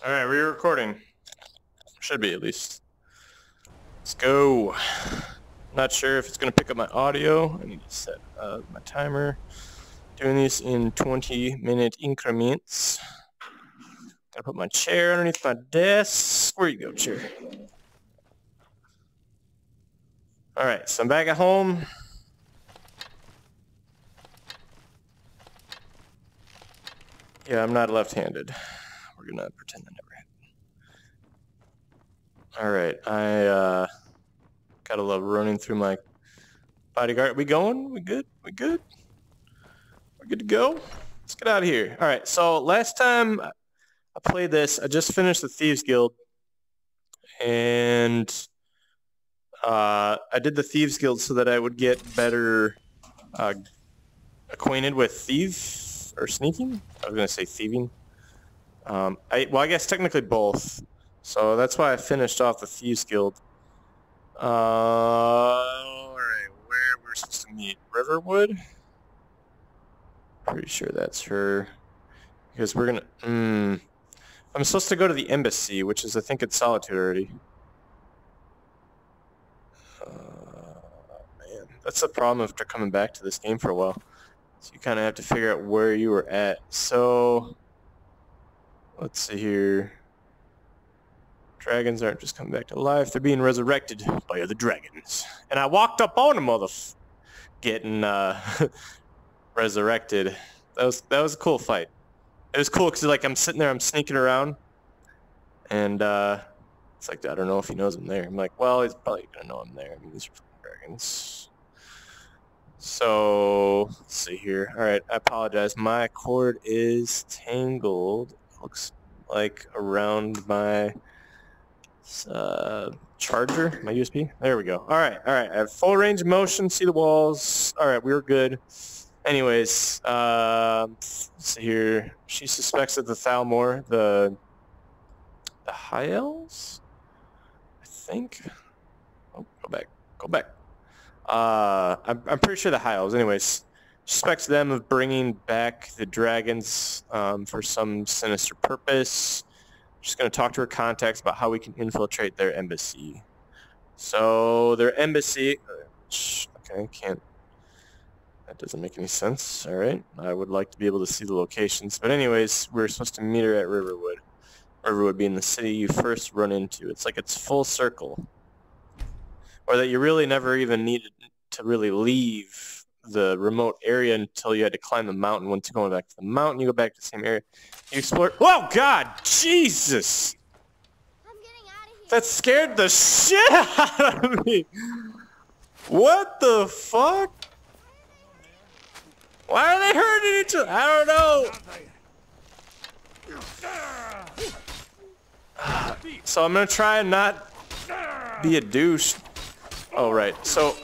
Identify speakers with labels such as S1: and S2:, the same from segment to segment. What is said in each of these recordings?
S1: Alright, we're recording. Should be at least. Let's go. Not sure if it's going to pick up my audio. I need to set uh, my timer. Doing this in 20 minute increments. Gotta put my chair underneath my desk. Where you go, chair? Alright, so I'm back at home. Yeah, I'm not left-handed. Gonna pretend that never happened. Alright, I uh, gotta love running through my bodyguard. We going? We good? We good? We're good to go? Let's get out of here. Alright, so last time I played this, I just finished the Thieves Guild. And uh, I did the Thieves Guild so that I would get better uh, acquainted with thieves or sneaking. I was gonna say thieving. Um, I well, I guess technically both. So that's why I finished off the Thieves Guild. Uh, all right, where we're supposed to meet? Riverwood. Pretty sure that's her. Because we're gonna. Mm, I'm supposed to go to the embassy, which is I think it's Solitude already. Man, that's the problem after coming back to this game for a while. So you kind of have to figure out where you were at. So, let's see here. Dragons aren't just coming back to life. They're being resurrected by other dragons. And I walked up on a mother getting uh, resurrected. That was that was a cool fight. It was cool because like I'm sitting there, I'm sneaking around, and uh, it's like I don't know if he knows I'm there. I'm like, well, he's probably gonna know I'm there. I mean, these are dragons. So, let's see here. All right, I apologize. My cord is tangled. Looks like around my uh, charger, my USB. There we go. All right, all right. I have full range of motion. See the walls. All right, we are good. Anyways, uh, let's see here. She suspects that the Thalmor, the the Elves, I think. Oh, go back. Go back. Uh, I'm, I'm pretty sure the Elves. Anyways, suspects them of bringing back the dragons um, for some sinister purpose. Just going to talk to her contacts about how we can infiltrate their embassy. So their embassy... Okay, can't... That doesn't make any sense. All right. I would like to be able to see the locations. But anyways, we're supposed to meet her at Riverwood. Riverwood being the city you first run into. It's like it's full circle or that you really never even needed to really leave the remote area until you had to climb the mountain. Once you're going back to the mountain, you go back to the same area. You explore. Oh God, Jesus! That scared the shit out of me. What the fuck? Why are they hurting each other? I don't know. So I'm gonna try and not be a douche Oh, right. So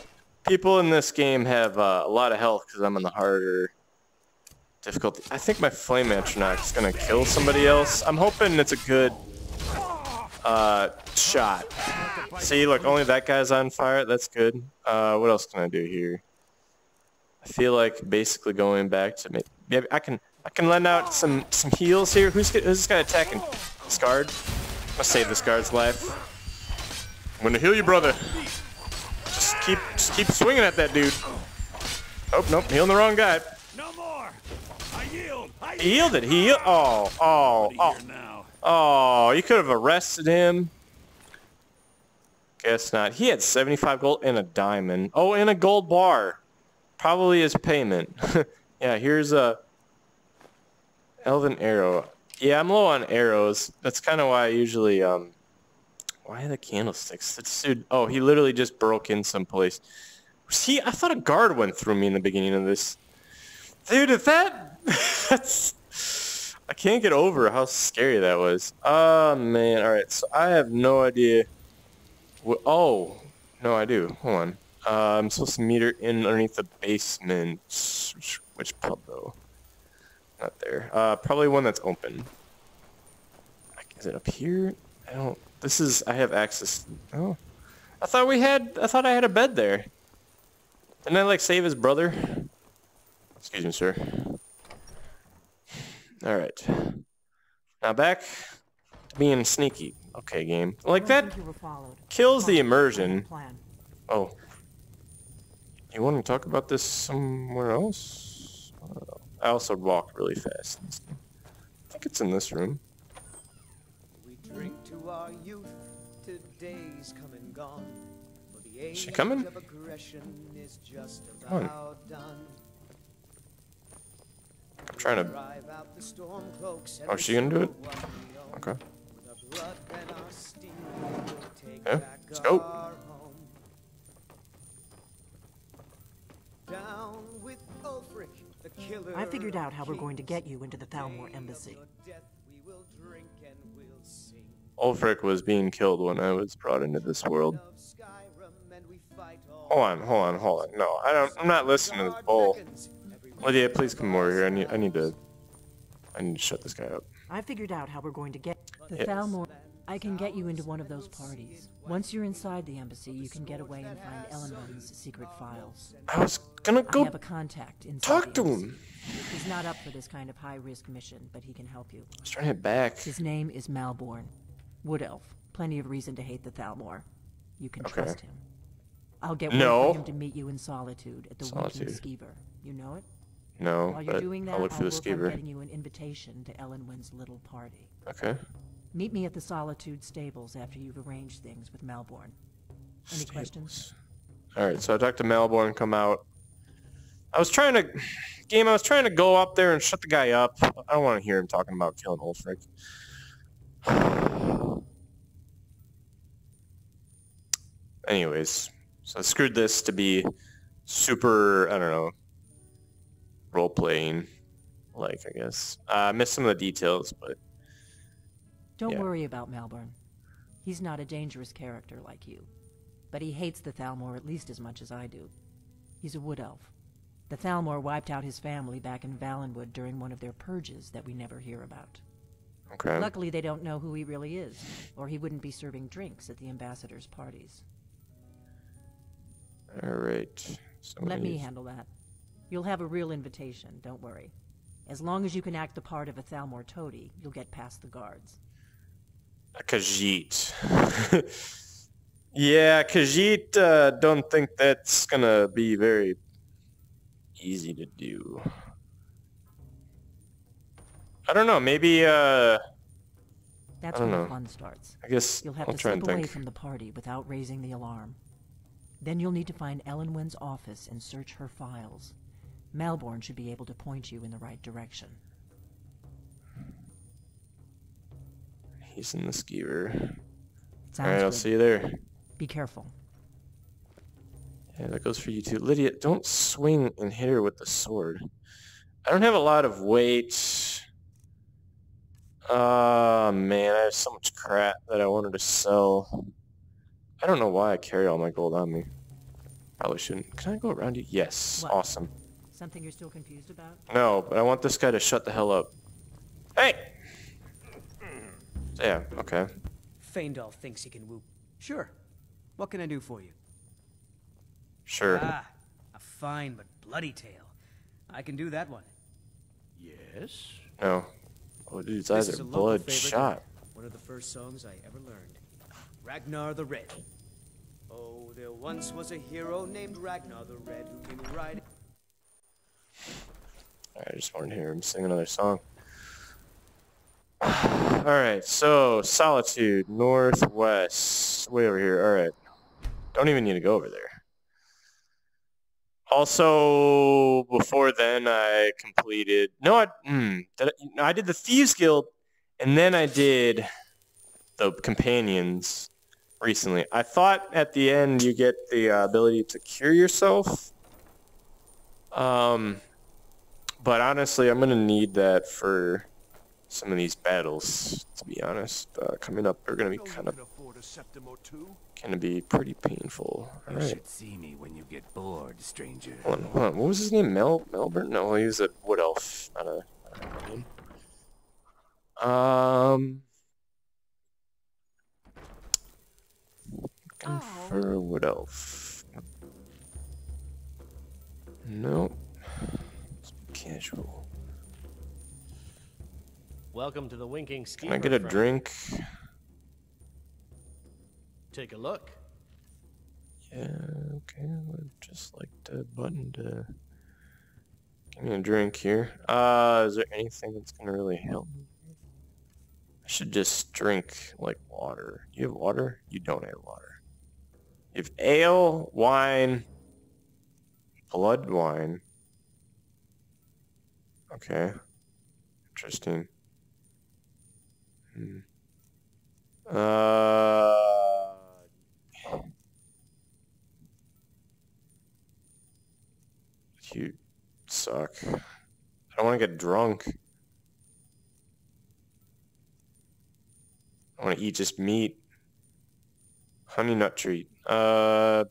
S1: people in this game have uh, a lot of health because I'm in the harder difficulty. I think my Flame Atronach is going to kill somebody else. I'm hoping it's a good uh, shot. See, look, only that guy's on fire. That's good. Uh, what else can I do here? I feel like basically going back to maybe I can I can lend out some some heals here. Who's who's this guy attacking? Scarred. Must save this guard's life. I'm gonna heal you, brother keep just keep swinging at that dude. Oh, nope, healing the wrong guy.
S2: No more. I yield. I
S1: he yielded. He yield. Oh, oh, oh. Oh, you could have arrested him. Guess not. He had 75 gold and a diamond. Oh, and a gold bar. Probably his payment. yeah, here's a elven arrow. Yeah, I'm low on arrows. That's kind of why I usually um why are the candlesticks? This dude, oh, he literally just broke in someplace. See, I thought a guard went through me in the beginning of this. Dude, if that, that's, I can't get over how scary that was. Oh, man. All right, so I have no idea. What, oh, no, I do. Hold on. Uh, I'm supposed to meet her in underneath the basement. Which, which pub, though? Not there. Uh, probably one that's open. Is it up here? I don't... This is, I have access. Oh. I thought we had, I thought I had a bed there. Didn't I like save his brother? Excuse me, sir. All right. Now back to being sneaky. Okay, game. Like that
S3: think you were followed.
S1: kills the immersion. Oh. You want to talk about this somewhere else? I also walk really fast. in this game. I think it's in this room.
S4: We drink to our youth, today's come and gone. For the age
S1: she coming?
S4: of aggression is just
S1: Come on.
S4: done.
S1: I'm trying to.
S4: Drive out the storm cloaks
S1: Oh, she gonna do it?
S4: restore what we own.
S1: Okay.
S4: With blood and our steel, we'll take
S1: Yeah,
S4: back
S1: let's go.
S4: our home. Down with Ulfric, the killer
S3: I figured out how we're going to get you into the
S4: Day
S3: Thalmor
S4: of
S3: embassy.
S1: Ulfric was being killed when I was brought into this world.
S4: Of Skyrim and we fight all
S1: Hold on, hold on, hold on. No, I don't. I'm not listening to this bull. Lydia, please come over here. I need. I need to. I need to shut this guy up.
S3: I figured out how we're going to get the
S1: Yes.
S3: Thalmor. I can get you into one of those parties. Once you're inside the embassy, you can get away and find Elenwen's secret files.
S1: I was gonna go.
S3: I
S1: go
S3: have a contact inside
S1: talk to him.
S3: He's not up for this kind of high-risk mission, but he can help you.
S1: I was trying to hit back.
S3: His name is Malborn. Wood Elf. Plenty of reason to hate the Thalmor. You can
S1: Okay.
S3: trust him. I'll get word
S1: No.
S3: for him to meet you in Solitude at the
S1: Solitude.
S3: Skeever. You know it?
S1: No,
S3: While you're doing that,
S1: I'll look
S3: I'll
S1: for the
S3: work on
S1: skeever.
S3: getting you an invitation to Elenwen's little party.
S1: Okay.
S3: Meet me at the Solitude stables after you've arranged things with Malborn. Any questions?
S1: All right, so I talked to Malborn, come out. I was trying to, game. I was trying to go up there and shut the guy up. I don't want to hear him talking about killing Ulfric. Anyways, so I screwed this to be super. I don't know. Role playing, like I guess. Uh, I missed some of the details, but
S3: Don't
S1: Yeah.
S3: worry about Malborn. He's not a dangerous character like you. But he hates the Thalmor at least as much as I do. He's a wood elf. The Thalmor wiped out his family back in Valenwood during one of their purges that we never hear about.
S1: okay.
S3: Luckily, they don't know who he really is, or he wouldn't be serving drinks at the ambassadors' parties.
S1: All right. So
S3: Let me handle that. You'll have a real invitation, don't worry. As long as you can act the part of a Thalmor toady, you'll get past the guards.
S1: A Khajiit. yeah, Khajiit, uh, don't think that's gonna be very easy to do. I don't know, maybe, uh,
S3: That's
S1: I don't
S3: when
S1: know.
S3: the fun starts.
S1: I guess
S3: You'll have
S1: I'll
S3: to slip away
S1: think.
S3: from the party without raising the alarm. Then you'll need to find Elenwen's office and search her files. Malborn should be able to point you in the right direction.
S1: He's in the
S3: Skeever.
S1: Alright, I'll see you there.
S3: Be careful.
S1: Yeah, that goes for you too. Lydia, don't swing and hit her with the sword. I don't have a lot of weight. Ah, man, I have so much crap that I wanted to sell. I don't know why I carry all my gold on me. Probably shouldn't. Can I go around you? Yes.
S3: What?
S1: Awesome.
S3: Something you're still confused about?
S1: No, but I want this guy to shut the hell up. Hey! Yeah, okay.
S5: Faendal thinks he can whoop. Sure. What can I do for you?
S1: Sure.
S5: Ah, a fine but bloody tale. I can do that one.
S2: Yes?
S1: No. Oh, dude's
S4: This
S1: eyes
S4: is
S1: are
S4: a
S1: bloodshot.
S4: One of the first songs I ever learned. Ragnar the Red. Oh, there once was a hero named Ragnar the Red who came riding.
S1: I just wanted to hear him sing another song. Alright, so Solitude, Northwest, way over here. Alright. Don't even need to go over there. Also, before then, I completed... No, I, hmm, did I, no, I did the Thieves Guild, and then I did the Companions recently. I thought at the end you get the uh, ability to cure yourself. Um, but honestly, I'm gonna need that for some of these battles. To be honest, uh, coming up are gonna be kind of
S2: can afford a septim or two?
S1: gonna be pretty painful. All
S2: You should see me when you get bored, stranger.
S1: hold on, hold on. What was his name? Mel Malborn? No, he was a wood elf, not a. Not a. Um. Looking for a wood elf. Nope. Let's be casual.
S6: Welcome to the Winking Ski.
S1: Can I get a drink?
S6: Take a look.
S1: Yeah, okay. I would just like the button to give me a drink here. Uh, is there anything that's gonna really help me? I should just drink like water. You have water? You don't have water. Have ale, wine, blood wine. Okay. Interesting. Hmm. Uh. You suck. I don't want to get drunk. I want to eat just meat. Honey nut treat. Uh,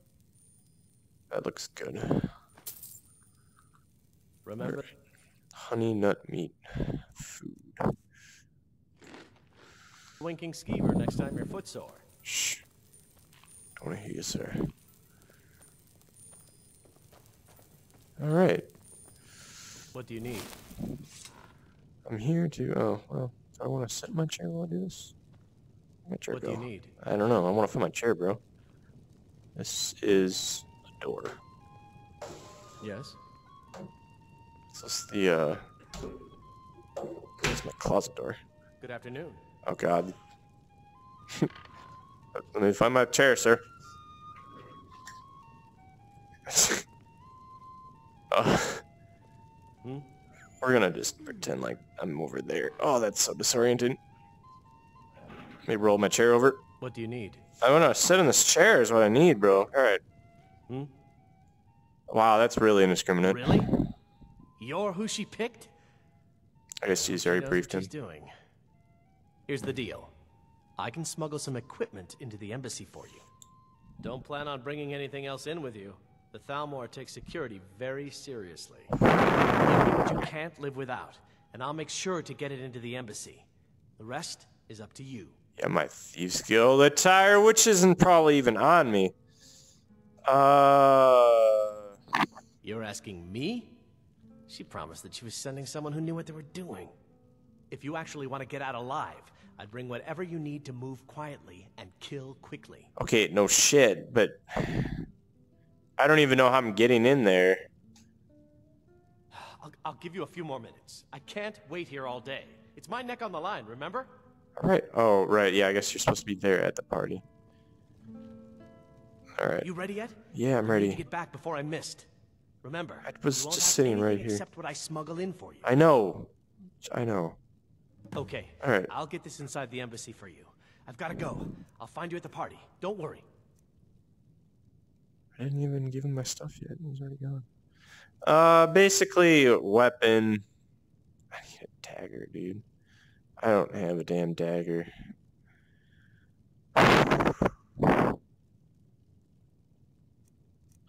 S1: that looks good.
S6: Remember,
S1: Honey nut meat. Food.
S6: Winking Skeever next time you're footsore.
S1: Shh. Don't want to hear you, sir. All right.
S6: What do you need?
S1: I'm here to. Oh well. Do I want to in my chair while I do this? My chair
S6: What do you need?
S1: I don't know. I want to find my chair, bro. This is a door.
S6: Yes.
S1: This is the uh. This is my closet door.
S6: Good afternoon.
S1: Oh God. Let me find my chair, sir. Uh,
S6: Hmm?
S1: We're gonna just pretend like I'm over there. Oh, that's so disorienting. Let me roll my chair over.
S6: What do you need?
S1: I wanna sit in this chair is what I need, bro. Alright.
S6: Hmm?
S1: Wow, that's really indiscriminate.
S6: Really? You're who she picked?
S1: I guess she's
S6: She
S1: already
S6: knows
S1: briefed
S6: what
S1: him.
S6: she's doing. Here's the deal. I can smuggle some equipment into the embassy for you. Don't plan on bringing anything else in with you. The Thalmor takes security very seriously. Give me what you can't live without, and I'll make sure to get it into the embassy. The rest is up to you.
S1: Yeah, my thief skill, the tire, which isn't probably even on me. Uh,
S6: You're asking me? She promised that she was sending someone who knew what they were doing. If you actually want to get out alive, I'd bring whatever you need to move quietly and kill quickly.
S1: okay, no shit, but I don't even know how I'm getting in there.
S6: I'll, I'll give you a few more minutes. I can't wait here all day. It's my neck on the line, remember?
S1: Right. Oh, right. Yeah, I guess you're supposed to be there at the party. All right.
S6: You ready yet?
S1: Yeah, I'm
S6: I need to
S1: ready.
S6: get back before I missed. Remember,
S1: I was just sitting right here.
S6: Except what I smuggle in for you.
S1: I know. I know.
S6: Okay.
S1: All right.
S6: I'll get this inside the embassy for you. I've got to go. I'll find you at the party. Don't worry.
S1: I didn't even give him my stuff yet. He's already gone. Uh, basically, weapon. I need a dagger, dude. I don't have a damn dagger. I'm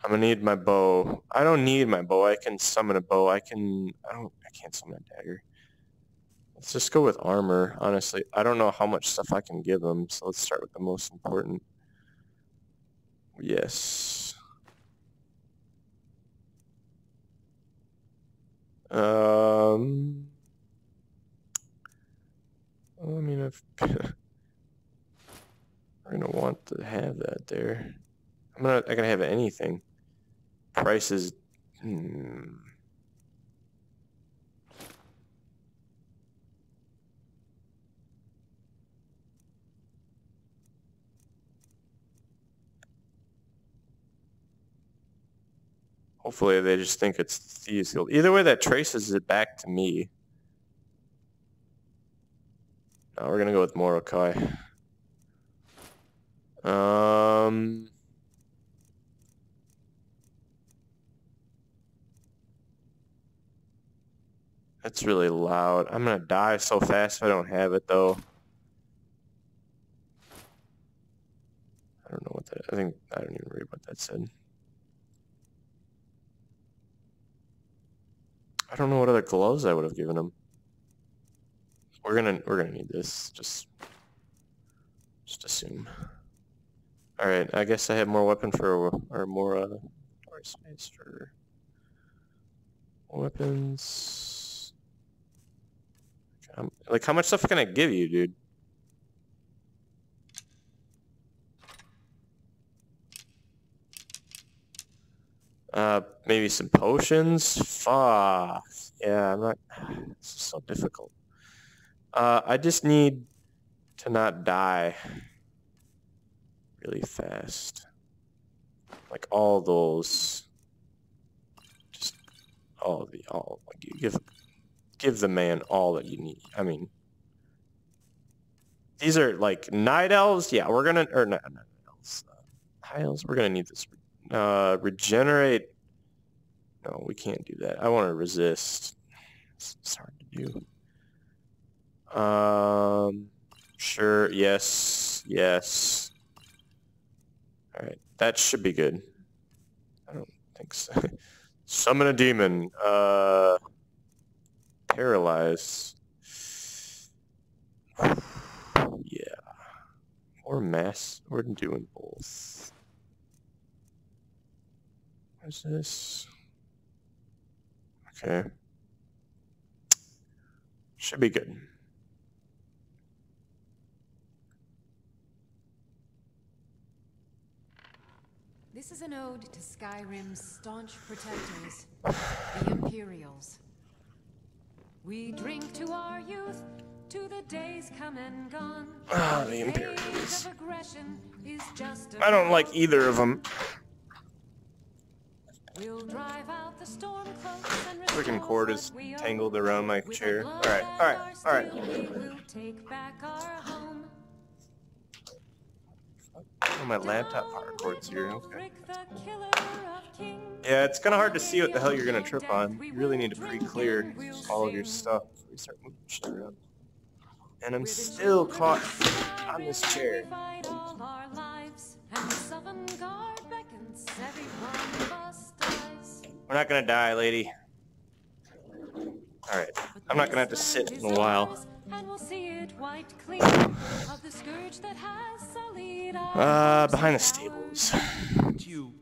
S1: gonna need my bow. I don't need my bow. I can summon a bow. I can. I don't. I can't summon a dagger. Let's just go with armor. Honestly, I don't know how much stuff I can give him. So let's start with the most important. Yes. Um. Well, I mean, if we're gonna want to have that there, I'm not. I gonna have anything. Prices. Hmm. Hopefully they just think it's Guild. Either way, that traces it back to me. No, we're gonna go with Morokei. Um. That's really loud. I'm gonna die so fast if I don't have it though. I don't know what that. I think I don't even read what that said. I don't know what other gloves I would have given him. We're gonna we're gonna need this. Just just assume. All right, I guess I have more weapon for or more uh more space for weapons. Like, how much stuff can I give you, dude? Uh, maybe some potions? Fuck. Yeah, I'm not... This is so difficult. Uh, I just need to not die really fast. Like, all those... Just all the... All, like, you give give the man all that you need. I mean, these are like night elves. Yeah, we're gonna or not night elves. Uh, elves. We're gonna need this. Uh, regenerate. No, we can't do that. I want to resist. It's hard to do. Um, sure. Yes. Yes. All right. That should be good. I don't think so. Summon a demon. Uh paralyzed. yeah. Or mass. We're doing both. What's this? Okay. Should be good.
S7: This is an ode to Skyrim's staunch protectors, the Imperials. We drink to our youth, to the days come and gone.
S1: Ah, the Imperials.
S7: of aggression is just
S1: I don't like either of them.
S7: We'll drive out the storm and
S1: Freaking cord is tangled around my chair. Alright, alright,
S7: our
S1: alright. Oh, my laptop power cord's here. Okay.
S7: Rick the killer of kings.
S1: Yeah, it's kind of hard to see what the hell you're going to trip on. You really need to pre-clear all of your stuff before you start moving shit around. And I'm still caught on this chair.
S7: We fight all our lives, and the Southern Guard beckons every one of us dies.
S1: We're not going to die, lady. Alright. I'm not going to have to sit in a while.
S7: And we'll see it white clean of the scourge that has sullied our
S1: Uh, behind the stables.
S2: Aren't you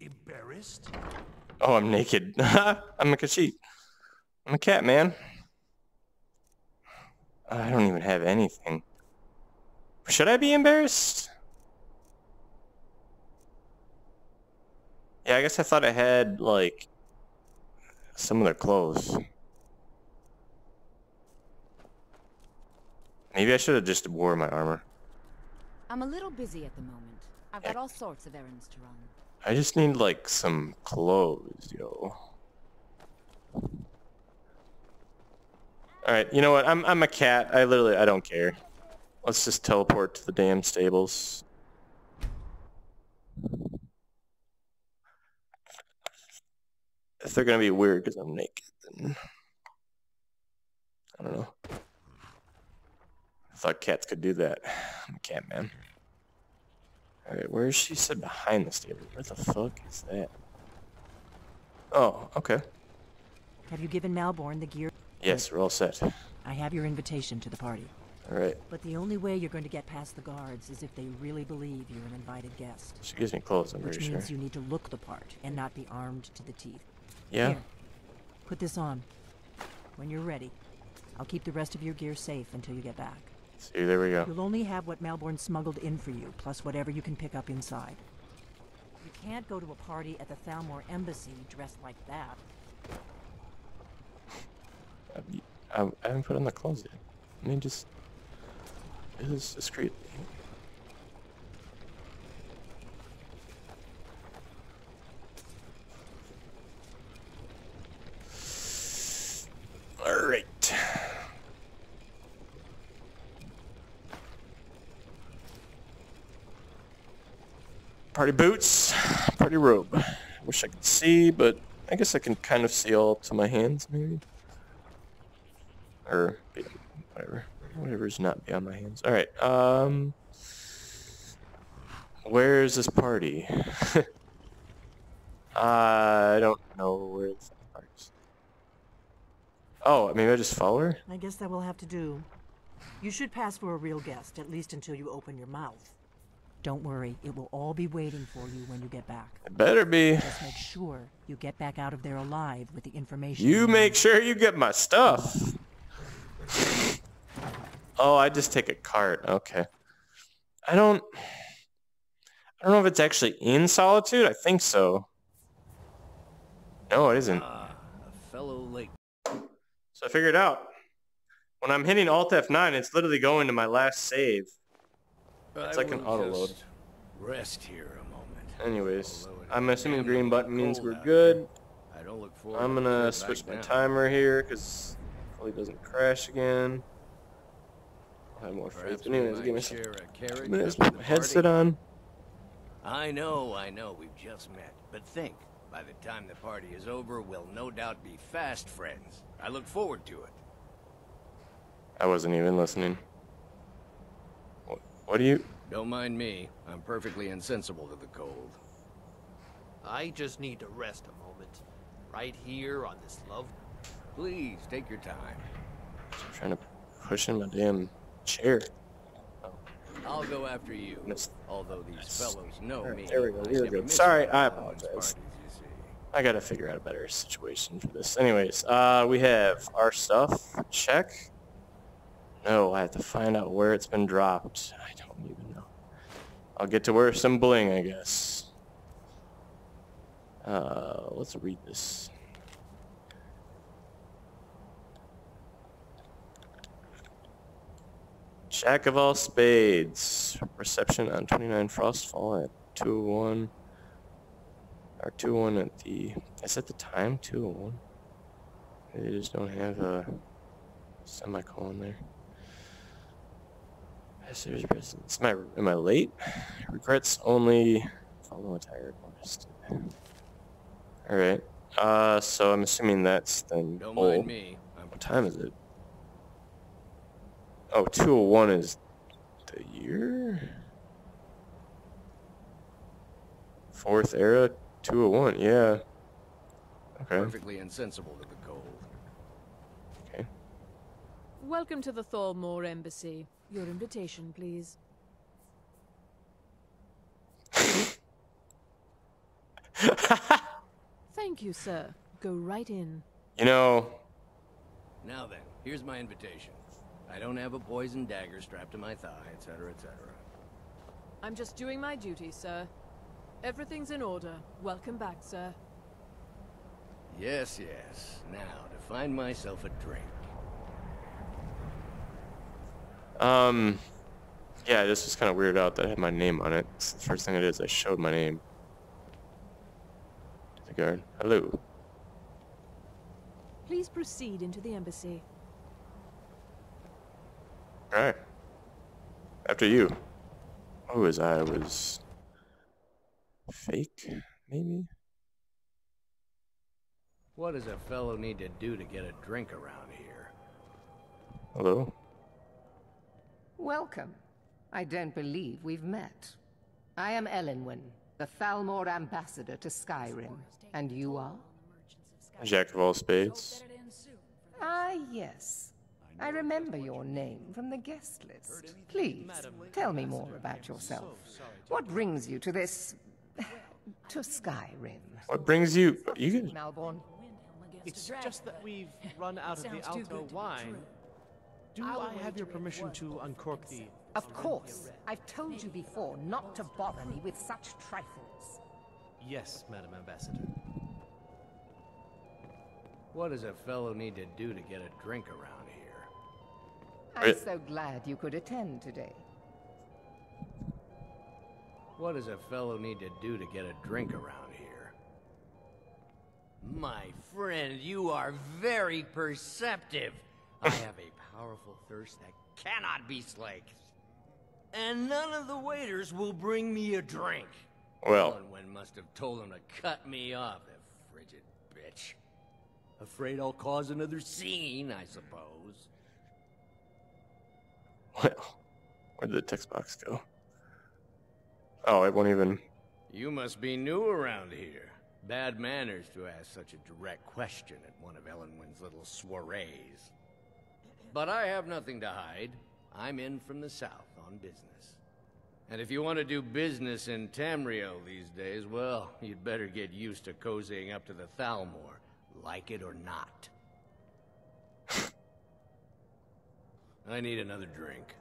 S2: embarrassed?
S1: Oh, I'm naked. I'm a Khajiit. I'm a cat, man. I don't even have anything. Should I be embarrassed? Yeah, I guess I thought I had, like, some of their clothes. Maybe I should have just wore my armor.
S8: I'm a little busy at the moment. I've got all sorts of errands to run.
S1: I just need, like, some clothes, yo. Alright, you know what? I'm, I'm a cat. I literally, I don't care. Let's just teleport to the damn stables. If they're gonna be weird because I'm naked, then... I don't know. I thought cats could do that. I'm a cat man. Alright, where is she said behind the stable? Where the fuck is that? Oh, okay.
S3: Have you given Malborn the gear?
S1: Yes, we're all set.
S3: I have your invitation to the party.
S1: Alright,
S3: But the only way you're going to get past the guards is if they really believe you're an invited guest.
S1: she gives me clothes, I'm
S3: Which
S1: pretty
S3: means
S1: sure.
S3: you need to look the part and not be armed to the teeth.
S1: Yeah?
S3: Here, put this on. When you're ready, I'll keep the rest of your gear safe until you get back.
S1: See, there we go.
S3: You'll only have what Malborn smuggled in for you, plus whatever you can pick up inside. You can't go to a party at the Thalmor Embassy dressed like that.
S1: I, I haven't put on the clothes yet. I mean, just... It is discreet. Alright. Party boots, party robe. Wish I could see, but I guess I can kind of see all up to my hands, maybe. Or, whatever. Whatever's not beyond my hands. Alright, um... Where's this party? I don't know where party is. Oh, maybe I just follow her?
S3: I guess that will have to do. You should pass for a real guest, at least until you open your mouth. Don't worry, it will all be waiting for you when you get back.
S1: It better be.
S3: Just make sure you get back out of there alive with the information.
S1: You
S3: need.
S1: make sure you get my stuff. Oh, I just take a cart. Okay. I don't. I don't know if it's actually in Solitude. I think so. No, it isn't.
S9: Ah, a fellow lake.
S1: So I figured out. When I'm hitting Alt F9, it's literally going to my last save. It's
S9: I
S1: like an auto load.
S9: Rest here a moment.
S1: Anyways, I'm assuming green button means we're good.
S9: I don't look forward
S1: I'm gonna switch my
S9: now.
S1: timer here because hopefully it doesn't crash again. I'll have more
S9: Perhaps
S1: faith. Anyways, give me some minutes
S9: the
S1: my headset on.
S9: I know, I know, we've just met. But think, by the time the party is over, we'll no doubt be fast friends. I look forward to it.
S1: I wasn't even listening. What, do you?
S9: Don't mind me. I'm perfectly insensible to the cold.
S2: I just need to rest a moment. Right here on this love.
S9: Please, take your time.
S1: I'm trying to push in my damn chair.
S9: I'll go after you. Although these fellows know
S1: Alright,
S9: me.
S1: there we go,
S9: I
S1: we're good. Sorry, I apologize.
S9: parties.
S1: I gotta figure out a better situation for this. Anyways, uh, we have our stuff. Check. No, I have to find out where it's been dropped. I don't even know. I'll get to where some bling, I guess. Uh, let's read this. Jack of all spades. Reception on 29 Frostfall at 201. Or 201 at the... Is that the time? 201? They just don't have a semicolon there. Passengers presence. Am I, am I late? Regrets only follow a tired artist. Alright. Uh, so I'm assuming that's then
S9: Don't
S1: bowl.
S9: mind me. I'm
S1: What time is it? Oh, 201 is the year? Fourth era, 201, yeah. Okay.
S9: perfectly insensible to the cold.
S1: Okay.
S10: Welcome to the Thalmor Embassy. Your invitation, please. Thank you, sir. Go right in.
S1: You know,
S9: Now then, here's my invitation. I don't have a poison dagger strapped to my thigh, etc., etc.
S10: I'm just doing my duty, sir. Everything's in order. Welcome back, sir.
S9: Yes, yes. Now, to find myself a drink.
S1: Um, yeah, this was kind of weird out that I had my name on it. It's the first thing I did is I showed my name. To the guard. Hello.
S10: Please proceed into the embassy.
S1: Alright. After you. Oh, as I was... Fake, maybe?
S9: What does a fellow need to do to get a drink around here?
S1: Hello?
S11: Welcome. I don't believe we've met. I am Elenwen, the Thalmor ambassador to Skyrim. And you are?
S1: Jack of all spades.
S11: Ah, yes. I remember your name from the guest list. Please, tell me more about yourself. What brings you to this... to Skyrim?
S1: What brings you... You can...
S11: Malborn?
S6: It's just that we've run out of the Alto wine. Do I have your permission to uncork the...
S11: Of course. I've told you before not to bother me with such trifles.
S6: Yes, Madam Ambassador.
S9: What does a fellow need to do to get a drink around here?
S11: I'm so glad you could attend today.
S9: What does a fellow need to do to get a drink around here? My friend, you are very perceptive. I have a powerful thirst that cannot be slaked. And none of the waiters will bring me a drink.
S1: Well,
S9: Someone must have told him to cut me off, the frigid bitch. Afraid I'll cause another scene, I suppose.
S1: well. Where did the text box go? Oh, it won't even...
S9: You must be new around here. Bad manners to ask such a direct question at one of Ellenwyn's little soirees. But I have nothing to hide. I'm in from the south on business. And if you want to do business in Tamriel these days, well, you'd better get used to cozying up to the Thalmor, like it or not. I need another drink.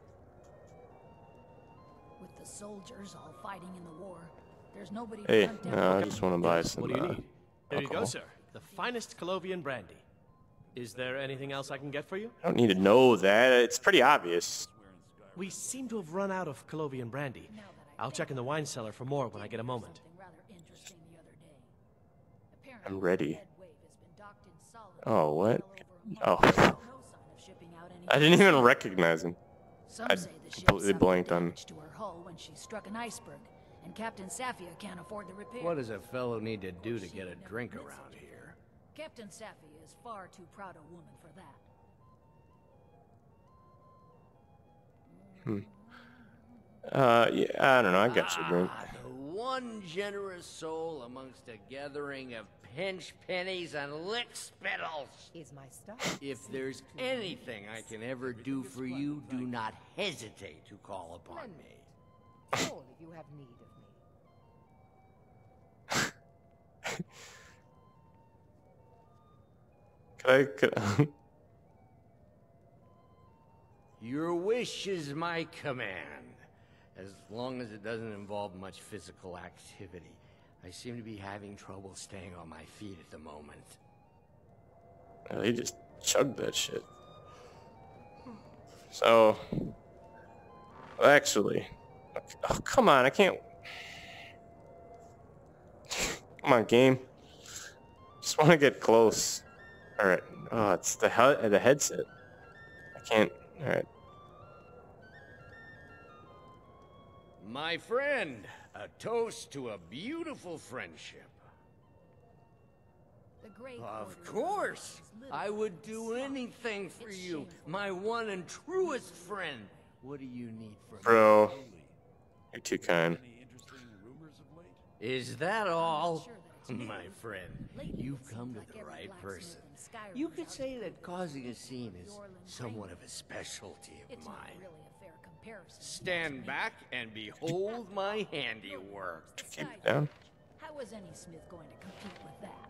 S12: With the soldiers all fighting in the war, there's nobody
S1: Hey,
S12: hunt
S1: no, I just want to buy some.
S6: What do you
S1: uh,
S6: need? Here you go, sir. The finest Colovian brandy. Is there anything else I can get for you?
S1: I don't need to know that. It's pretty obvious.
S6: We seem to have run out of Colovian brandy. I'll check in the wine cellar for more when I get a moment.
S1: I'm ready. Oh, what? Oh. I didn't even recognize him. I
S12: say the ship
S1: completely
S12: suffered
S1: blanked on.
S12: damage to her hull when she struck an iceberg, and Captain Safia can't afford the repair.
S9: What does a fellow need to do to get a drink around here?
S12: Captain Safia is far too proud a woman for that.
S1: Hmm. Uh, yeah, I don't know. I got you, drink.
S9: Ah, the one generous soul amongst a gathering of pinch pennies and lick spittles.
S11: Is my stuff.
S9: If there's anything I can ever do for you, do not hesitate to call upon me.
S11: All if you have need of me.
S1: Could I? Could,
S9: Your wish is my command, as long as it doesn't involve much physical activity. I seem to be having trouble staying on my feet at the moment.
S1: Oh, he just chugged that shit. So, actually, oh, come on, I can't. Come on, game. Just want to get close. All right. Oh, it's the he- the headset. I can't. All right.
S9: My friend, a toast to a beautiful friendship.
S12: The great
S9: Of course! I would do anything for you, my one and truest friend. What do you need from
S1: Bro, you're too kind.
S9: Is that all? My friend, you've come to the right person. You could say that causing a scene is somewhat of a specialty of mine.
S12: really a fair comparison.
S9: Stand back and behold my handiwork.
S1: Keep down.
S12: How was any Smith going to compete with that?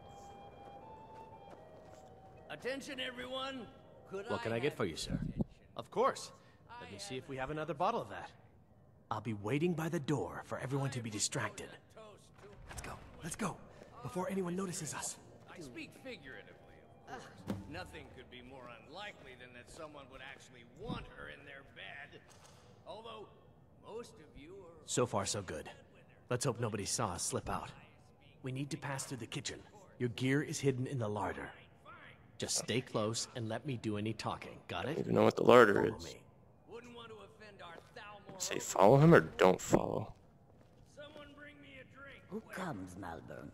S9: Attention, everyone! Could
S6: What can I get for you, sir? Of course. Let me see if we have another bottle of that. I'll be waiting by the door for everyone to be distracted. Let's go. Let's go. Before anyone notices us.
S9: I speak figuratively, of ah. course. Nothing could be more unlikely than that someone would actually want her in their bed. Although, most of you are.
S6: So far, so good. Let's hope nobody saw us slip out. We need to pass through the kitchen. Your gear is hidden in the larder. Just stay close and let me do any talking. Got
S1: I
S6: it?
S1: need to know what the larder
S6: Follow
S1: is.
S6: me.
S9: Wouldn't want to offend our
S1: Say follow him or don't follow.
S9: Someone bring me a drink.
S13: Who comes, Malborn?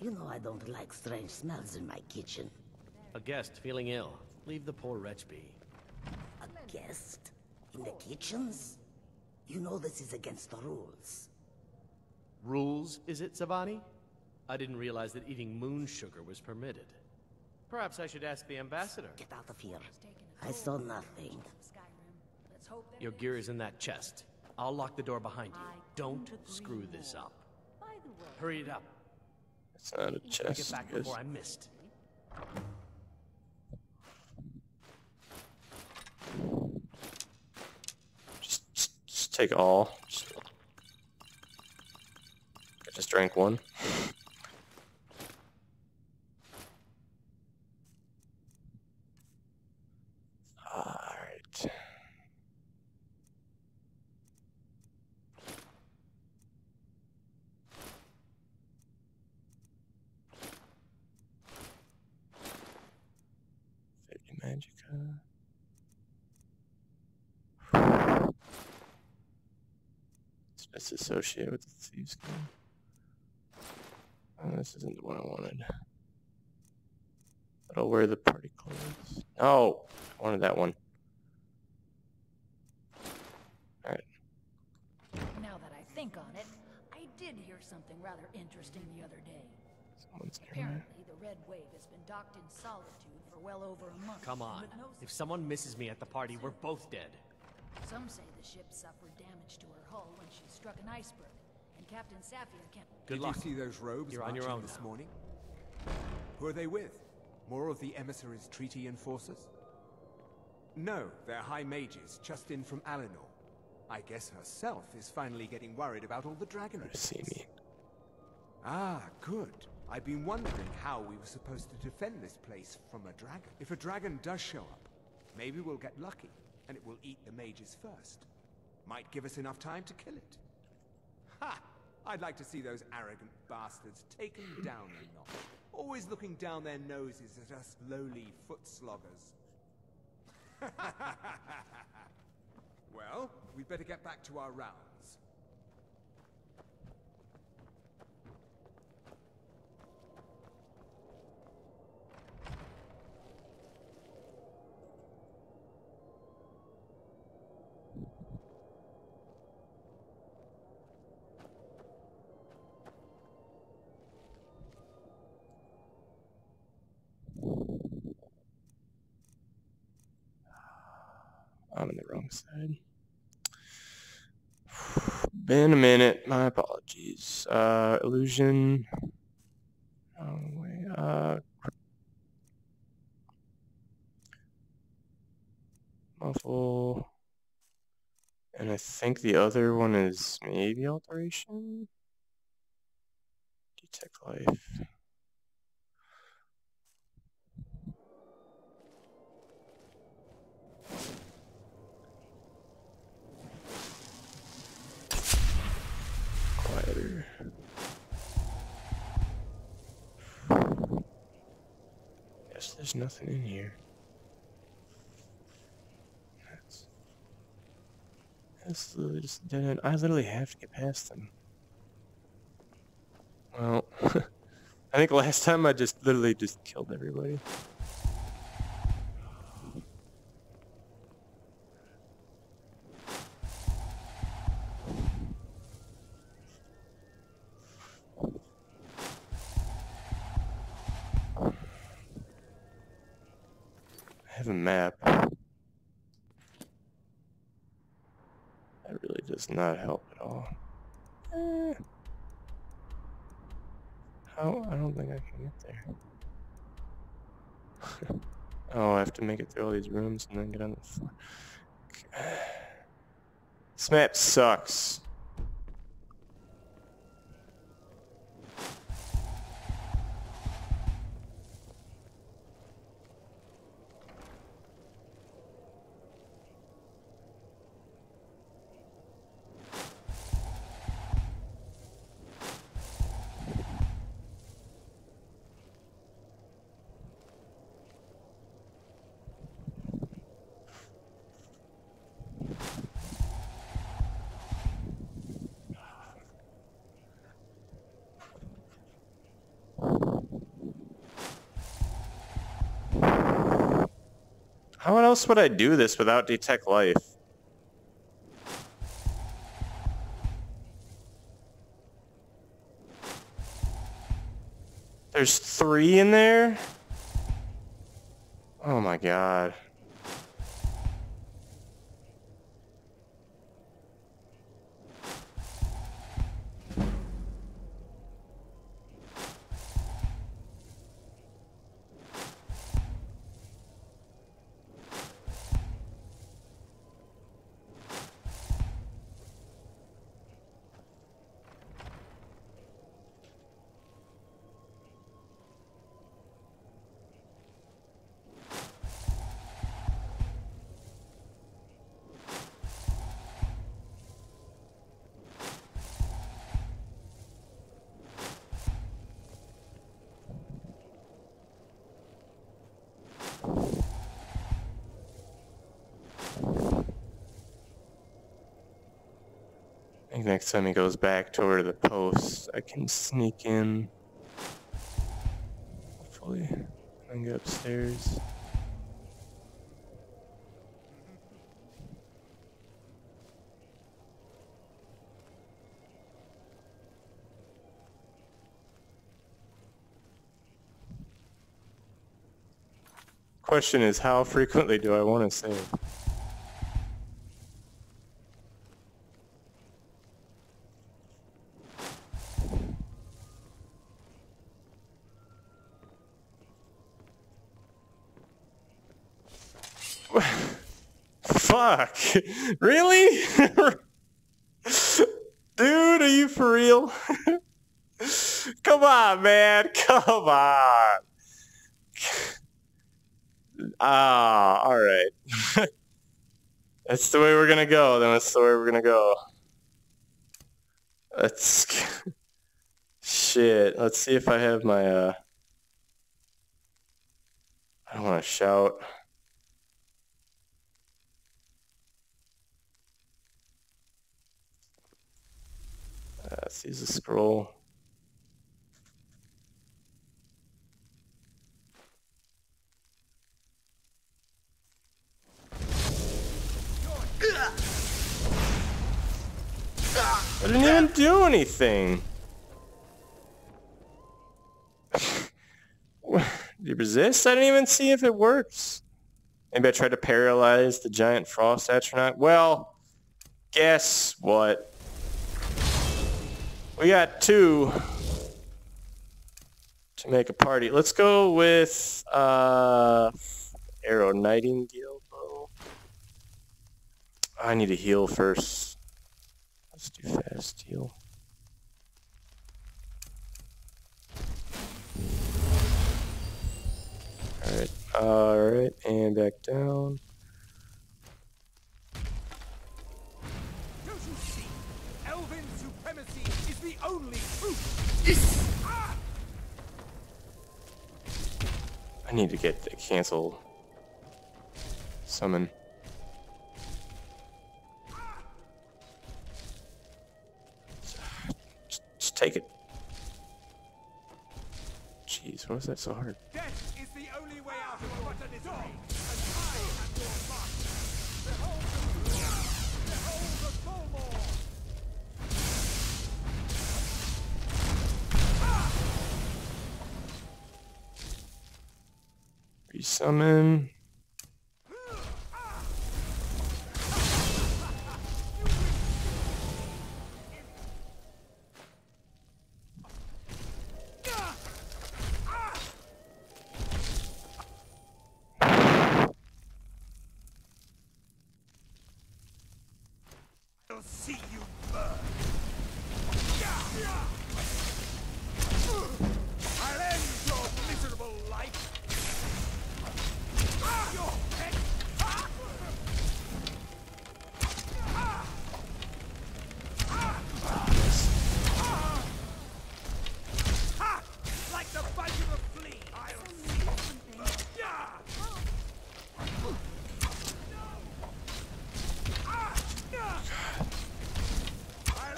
S13: You know I don't like strange smells in my kitchen.
S6: A guest feeling ill. Leave the poor wretch be.
S13: A guest? In the kitchens? You know this is against the rules.
S6: Rules, is it, Savani? I didn't realize that eating moon sugar was permitted. Perhaps I should ask the ambassador.
S13: Get out of here. I saw nothing.
S12: Let's hope that
S6: Your gear is in that chest. I'll lock the door behind you. Don't screw this up. Hurry it up.
S1: It's not a
S6: Get
S1: chest.
S6: back before I'm missed.
S1: Just, just, just take all. Just, I just drank one. Alright. Fairy Magica. It's associated with the Thieves Guild. Oh, this isn't the one I wanted. But I'll wear the party clothes. No! I wanted that one. Alright.
S12: Now that I think on it, I did hear something rather interesting the other day.
S1: Someone's in.
S12: Apparently, the Red Wave has been docked in solitude for well over a month.
S6: Come on.
S12: no
S6: If someone misses me at the party, we're both dead.
S12: Some say the ship suffered damage to her hull when she struck an iceberg, and Captain Safia can't.
S6: Good
S14: Did
S6: luck.
S14: you see those robes
S6: You're on your
S14: marching
S6: own
S14: this
S6: now.
S14: morning? Who are they with? More of the emissaries' treaty enforcers? No, they're high mages, just in from Alinor. I guess herself is finally getting worried about all the dragon.
S1: See me.
S14: Ah, good. I've been wondering how we were supposed to defend this place from a dragon. If a dragon does show up, maybe we'll get lucky, and it will eat the mages first. Might give us enough time to kill it. Ha! I'd like to see those arrogant bastards taken down a notch. Always looking down their noses at us lowly foot sloggers. well, we'd better get back to our rounds.
S1: In the wrong side. Been a minute. My apologies. Uh, illusion. Way. Uh, muffle. And I think the other one is maybe alteration. Detect life. Quieter. Yes, there's nothing in here. That's, that's literally just dead end. I literally have to get past them. Well, I think last time I just literally just killed everybody. Does not help at all. Eh. How? I don't think I can get there. oh, I have to make it through all these rooms and then get on the floor. This map sucks. How else would I do this without detect life? There's three in there? Oh my god. Next time he goes back toward the post, I can sneak in. Hopefully, and get upstairs. Question is, how frequently do I want to save? Really? Dude, are you for real? Come on, man. Come on. Ah, all right. That's the way we're gonna go. Then that's the way we're gonna go. Let's shit. Let's see if I have my. uh I don't want to shout. Uh, let's use the scroll. I didn't even do anything. Did you resist? I didn't even see if it works. Maybe I tried to paralyze the giant frost atronach. Well, guess what? We got two to make a party. Let's go with uh, Arrow Nightingale bow. I need to heal first. Let's do fast heal. Alright, alright, and back down.
S2: Only truth.
S1: I need to get the cancel summon. Just, just take it. Jeez, why was that so hard?
S2: Death is the only way out of what samym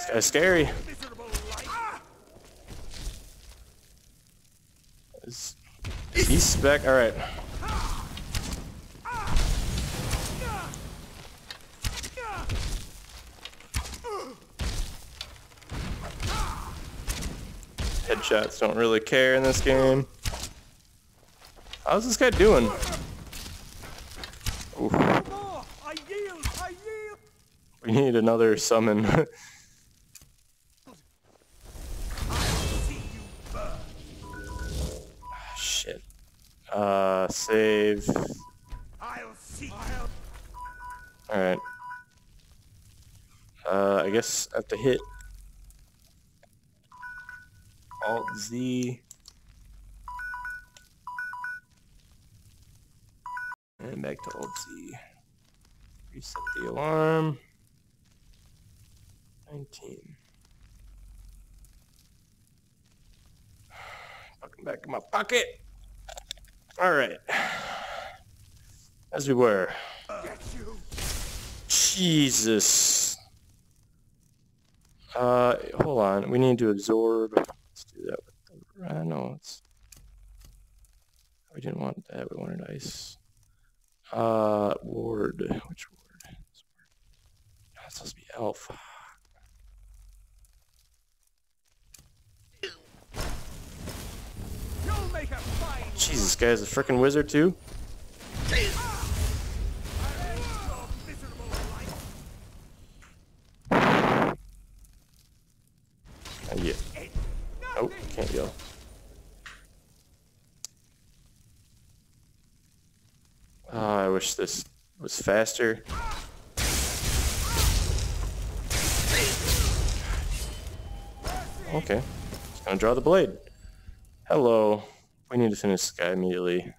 S1: This guy's scary. Is, he's spec. All right. Headshots don't really care in this game. How's this guy doing? Oof.
S2: I yield. I yield.
S1: We need another summon.
S2: I'll see.
S1: Alright. Uh, I guess I have to hit Alt Z. And back to Alt Z. Reset the alarm. 19. Fucking back in my pocket. Alright. As we were. Jesus. Uh, hold on. We need to absorb. Let's do that with the... Uh, no, it's... We didn't want that. We wanted ice. Uh, ward. Which ward? This ward. No, it's supposed to be elf. Jesus, guy's a freaking wizard too? Not. Nope, oh, can't go. Oh, I wish this was faster. Okay. Just gonna draw the blade. Hello. We need to finish this guy immediately.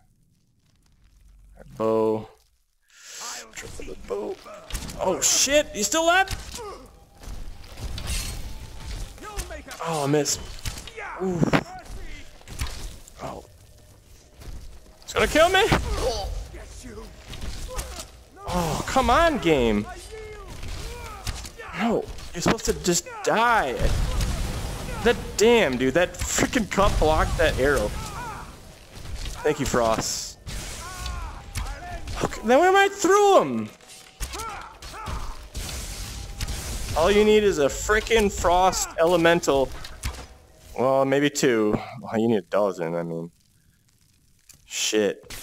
S1: Right, bow. bow. Oh shit! You still up? Oh, I missed. Oh. It's gonna kill me? Oh, come on, game. No, you're supposed to just die. That damn, dude, that freaking cup blocked that arrow. Thank you, Frost. Okay, then why am I through him? All you need is a freaking Frost Elemental. Well, maybe two. Well, you need a dozen, I mean. Shit.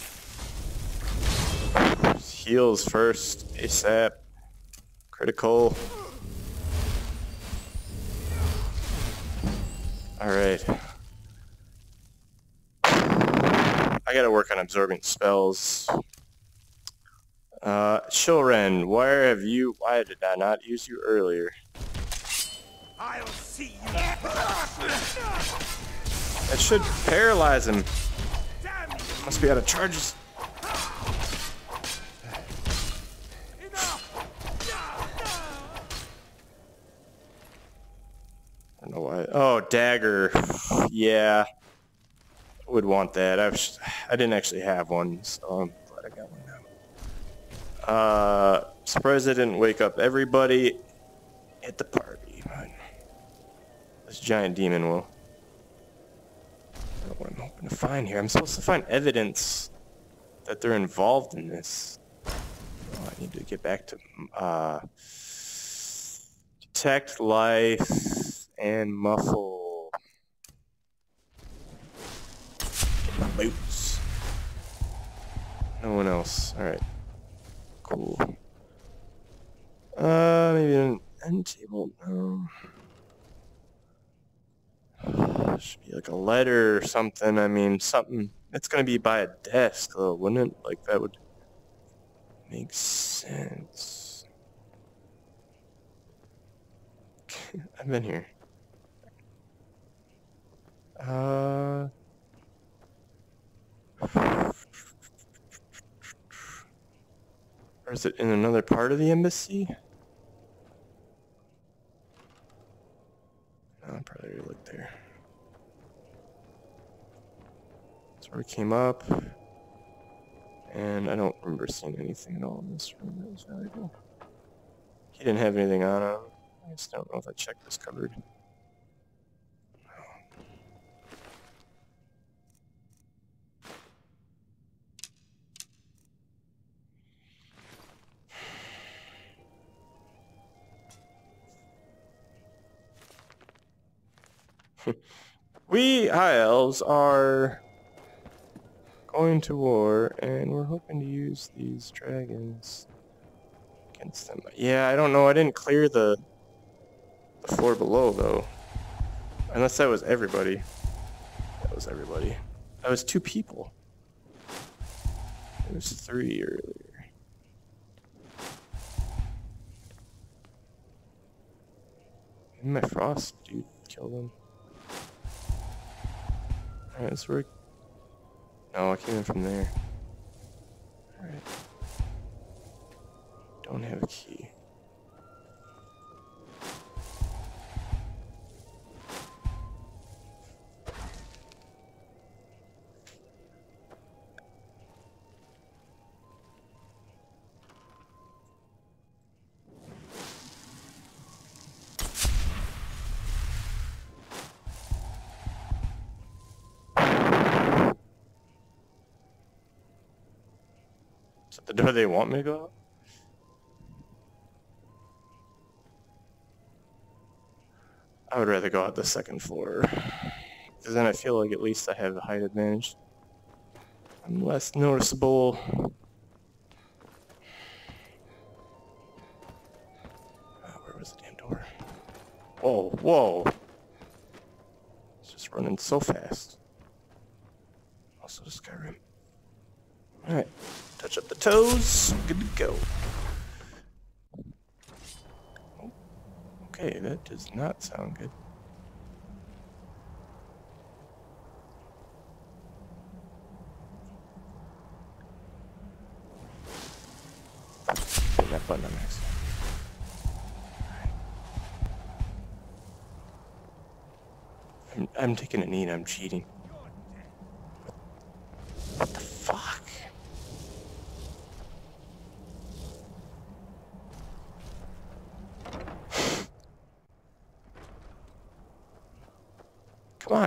S1: Heals first, ASAP. Critical. Alright. I gotta work on absorbing spells. Uh, Chillrend, where have you, why did I not use you earlier?
S2: I'll see you.
S1: That should paralyze him. Must be out of charges. I don't know why. Oh, dagger. Yeah. Would want that. I was, I didn't actually have one, so I'm glad I got one. Uh, surprised I didn't wake up everybody at the party. This giant demon will. I don't know what I'm hoping to find here. I'm supposed to find evidence that they're involved in this. Oh, I need to get back to uh, detect life and muffle. Get my boots. No one else. All right. Cool. Uh, maybe an end table. No. Should be like a letter or something. I mean, something. It's gonna be by a desk, though, wouldn't it? Like that would make sense. I've been here. Uh. Or is it in another part of the embassy? No, I probably look there. That's where we came up. And I don't remember seeing anything at all in this room that was valuable. He didn't have anything on him. I just don't know if I checked this cupboard. we high elves are going to war, and we're hoping to use these dragons against them. Yeah, I don't know. I didn't clear the the floor below though, unless that was everybody. That was everybody. That was two people. It was three earlier. Maybe my frost dude killed him. Alright, so we're... No, I came in from there. Alright. Don't have a key. Door they want me to go? I would rather go out the second floor. Because then I feel like at least I have a height advantage. I'm less noticeable. Oh, where was the damn door? Whoa, whoa! It's just running so fast. Also the Skyrim. Alright. Touch up the toes. Good to go. Okay, that does not sound good. Put that button on next. I'm, I'm taking a knee and I'm cheating.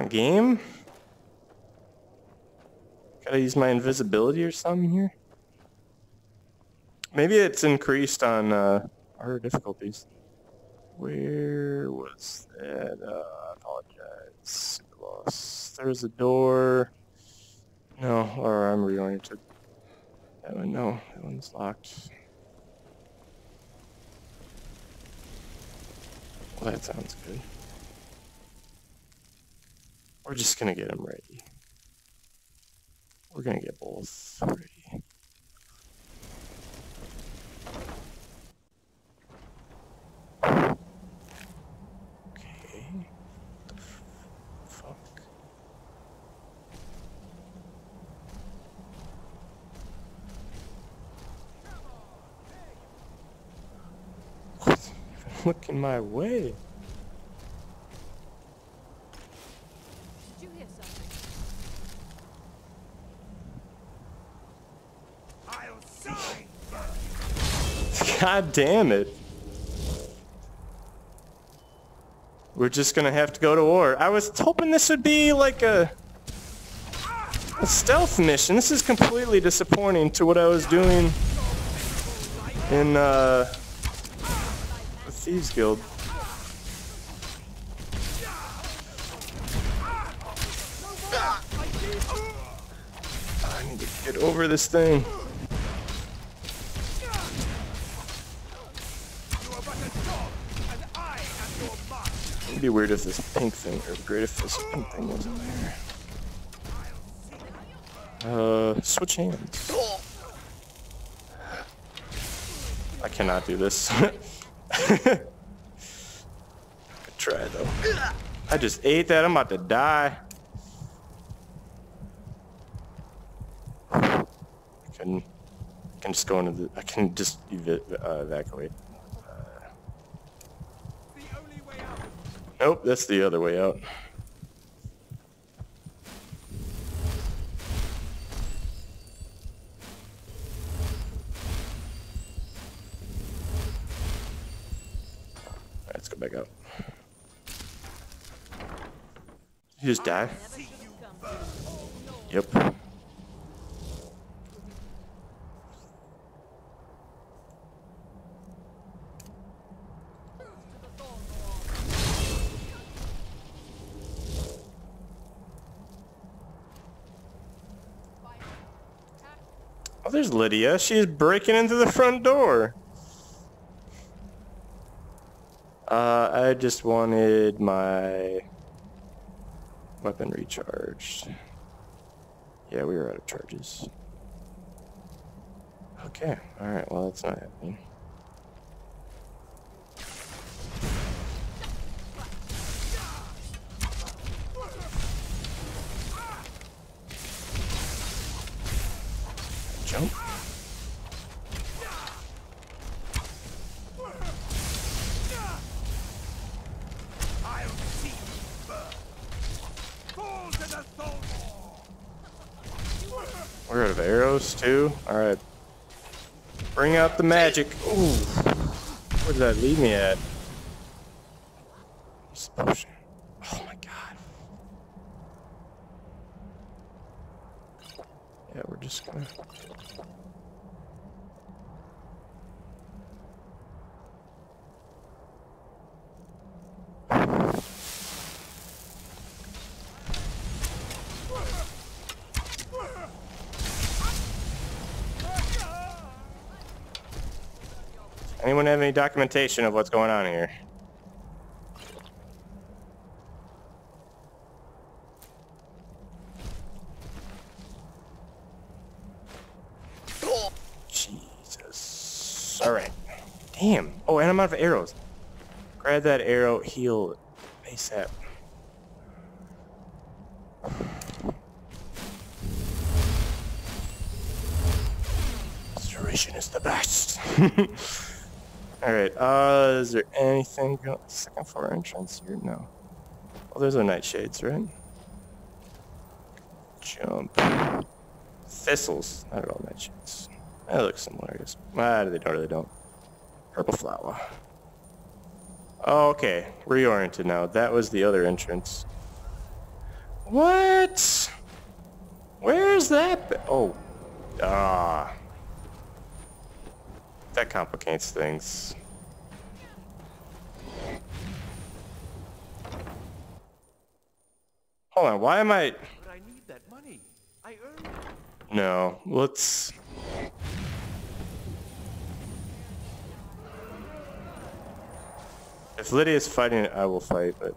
S1: Game. Gotta use my invisibility or something here. Maybe it's increased on uh, harder difficulties. Where was that? Uh, I apologize. Lost. There's a door. No, or I'm reoriented. That one, no, that one's locked. Well, that sounds good. We're just gonna get them ready. We're gonna get both ready. Even looking my way?
S10: Did you hear something?
S2: I'll sign
S1: God damn it. We're just gonna have to go to war. I was hoping this would be like a, a stealth mission. This is completely disappointing to what I was doing in uh, Thieves Guild. I need to get over this thing. Weird if this pink thing, or great if this pink thing wasn't there. Uh, switch hands. I cannot do this. I try though. I just ate that. I'm about to die. I can, I can just go into the. I can just uh, evacuate. Nope, that's the other way out. Let's go back out. You just die? Yep. Oh, there's Lydia. She's breaking into the front door. Uh, I just wanted my weapon recharged. Yeah, we were out of charges. Okay, alright, well that's not happening.
S2: The
S1: magic. Ooh. Where did that leave me at? This potion. Oh my god. Yeah, we're just gonna. Anyone have any documentation of what's going on here? Jesus. Alright. Damn. Oh, and I'm out of arrows. Grab that arrow, heal ASAP. Restoration is the best. Alright, uh, is there anything second floor entrance here? No. Oh, there's the nightshades, right? Jump. Thistles. Not at all nightshades. They look similar, I guess. Ah, they don't really don't. Purple flower. Okay. Reoriented now. That was the other entrance. What? Where's that? Oh. Ah. That complicates things. Hold on, why am I...
S15: But I need that money. I earned it.
S1: No, let's... If Lydia's fighting it, I will fight, but...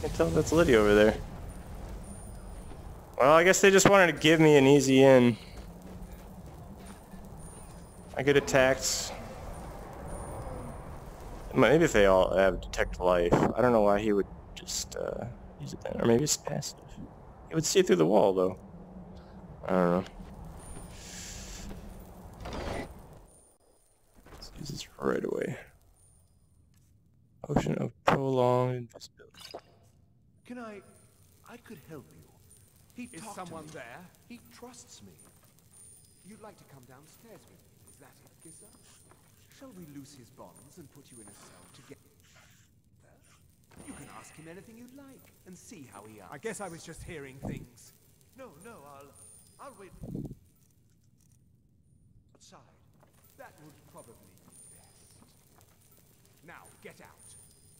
S1: Can't tell if that's Lydia over there. Well, I guess they just wanted to give me an easy in. I get attacked. Maybe if they all have detect life. I don't know why he would just uh, use it then. Or maybe it's passive. He would see through the wall, though. I don't know. Let's use this right away. Potion of prolonged invisibility.
S15: Can I... I could help you. He
S14: Is someone there?
S15: He trusts me.
S14: You'd like to come downstairs with me, is that it, Gissur? Shall we loose his bonds and put you in a cell together? You can ask him anything you'd like and see how he answers. I guess I was just hearing things.
S15: No, no, I'll... I'll wait... Outside.
S14: That would probably be best. Now, get out.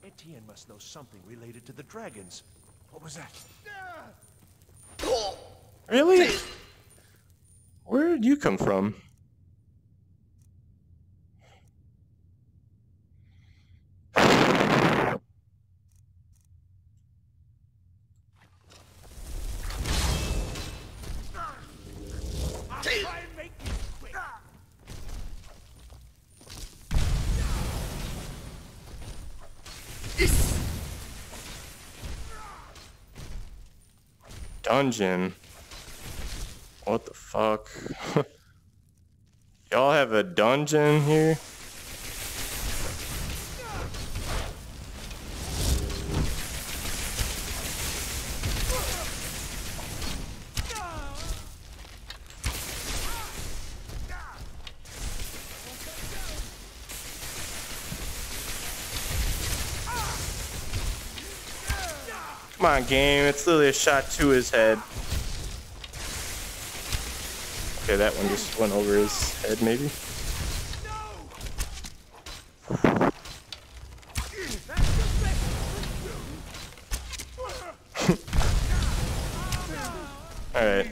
S15: Etienne must know something related to the dragons. What was that? Ah!
S1: Really? Where did you come from? Dungeon. What the fuck? Y'all have a dungeon here? On, game. It's literally a shot to his head. Okay, that one just went over his head, maybe. Alright.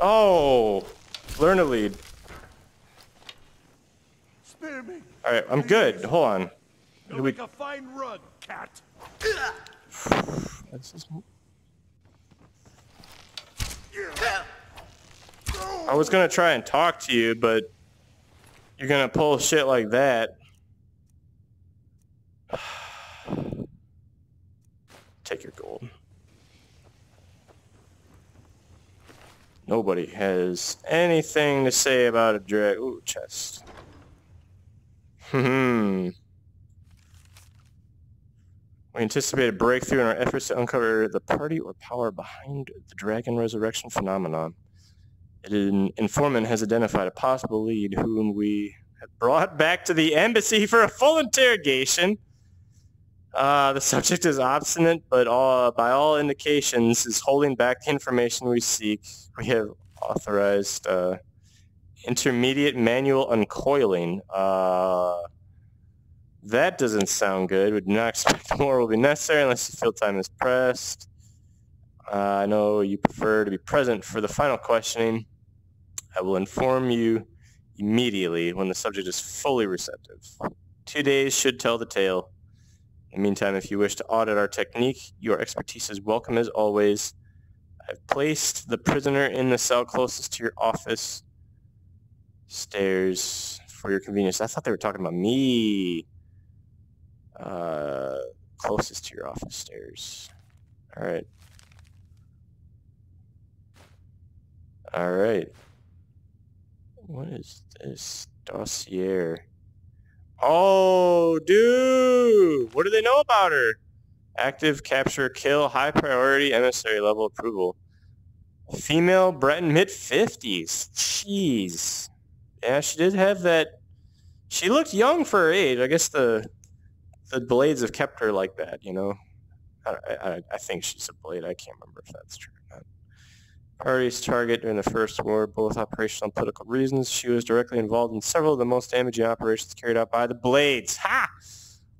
S1: Oh! Learn to lead. Alright, I'm good. Hold on. Do we-
S15: make a fine rug, cat.
S1: I was gonna try and talk to you, but you're gonna pull shit like that. Take your gold. Nobody has anything to say about a drag. Ooh, chest. Hmm. We anticipate a breakthrough in our efforts to uncover the party or power behind the dragon resurrection phenomenon. An informant has identified a possible lead whom we have brought back to the embassy for a full interrogation. Uh, the subject is obstinate, but all, by all indications is holding back the information we seek. We have authorized uh, intermediate manual uncoiling. Uh, that doesn't sound good. Do not expect more will be necessary unless you feel time is pressed. Uh, I know you prefer to be present for the final questioning. I will inform you immediately when the subject is fully receptive. Two days should tell the tale. In the meantime, if you wish to audit our technique, your expertise is welcome as always. I've placed the prisoner in the cell closest to your office stairs for your convenience. I thought they were talking about me. Uh, closest to your office stairs. All right. All right. What is this dossier? Oh, dude! What do they know about her? Active capture kill, high priority emissary level approval. Female Breton mid fifties. Jeez. Yeah, she did have that. She looked young for her age. I guess the the blades have kept her like that. You know. I, I, I think she's a blade. I can't remember if that's true or not. Parties target during the First War, both operational and political reasons. She was directly involved in several of the most damaging operations carried out by the Blades. Ha!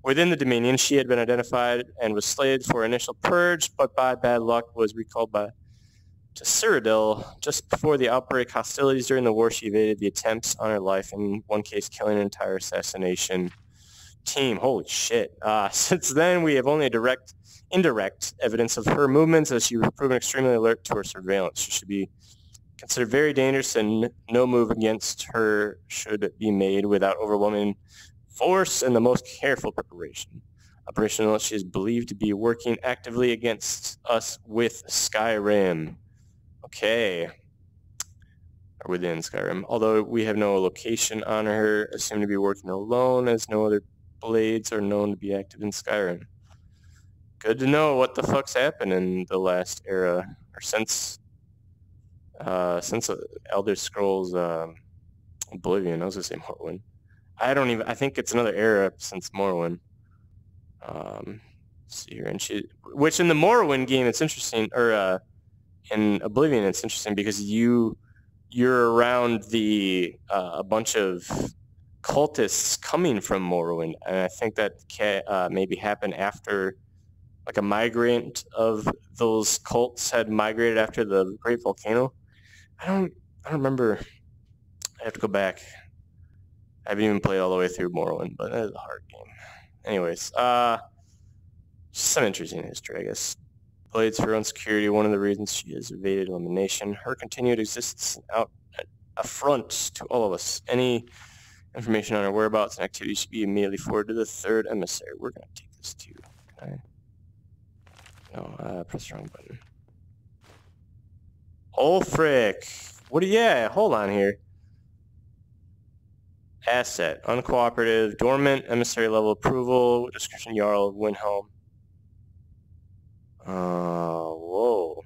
S1: Within the Dominion, she had been identified and was slated for initial purge, but by bad luck was recalled by to Cyrodiil. Just before the outbreak hostilities during the war, she evaded the attempts on her life, in one case killing an entire assassination team. Holy shit. Uh, since then, we have only direct, indirect evidence of her movements as she was proven extremely alert to her surveillance. She should be considered very dangerous and no move against her should be made without overwhelming force and the most careful preparation. Operational, she is believed to be working actively against us with Skyrim. Okay. Or within Skyrim. Although we have no location on her, assumed to be working alone as no other blades are known to be active in Skyrim. Good to know what the fuck's happened in the last era, or since, uh, since Elder Scrolls um, Oblivion. I was gonna say Morrowind. I don't even. I think it's another era since Morrowind. Um, see here, and she, which in the Morrowind game, it's interesting, or uh, in Oblivion, it's interesting because you you're around the uh, a bunch of cultists coming from Morrowind, and I think that uh, maybe happened after like a migrant of those cults had migrated after the Great Volcano. I don't I don't remember. I have to go back. I haven't even played all the way through Morrowind, but that is a hard game. Anyways, uh, some interesting history, I guess. Blades for her own security, one of the reasons she has evaded elimination. Her continued existence out affront to all of us. Any information on her whereabouts and activities should be immediately forwarded to the third emissary. We're going to take this too. Can I? No, uh, press the wrong button. Oh, frick. What do yeah, hold on here. Asset, uncooperative, dormant, emissary level approval, description Jarl of Windhelm. Uh, whoa.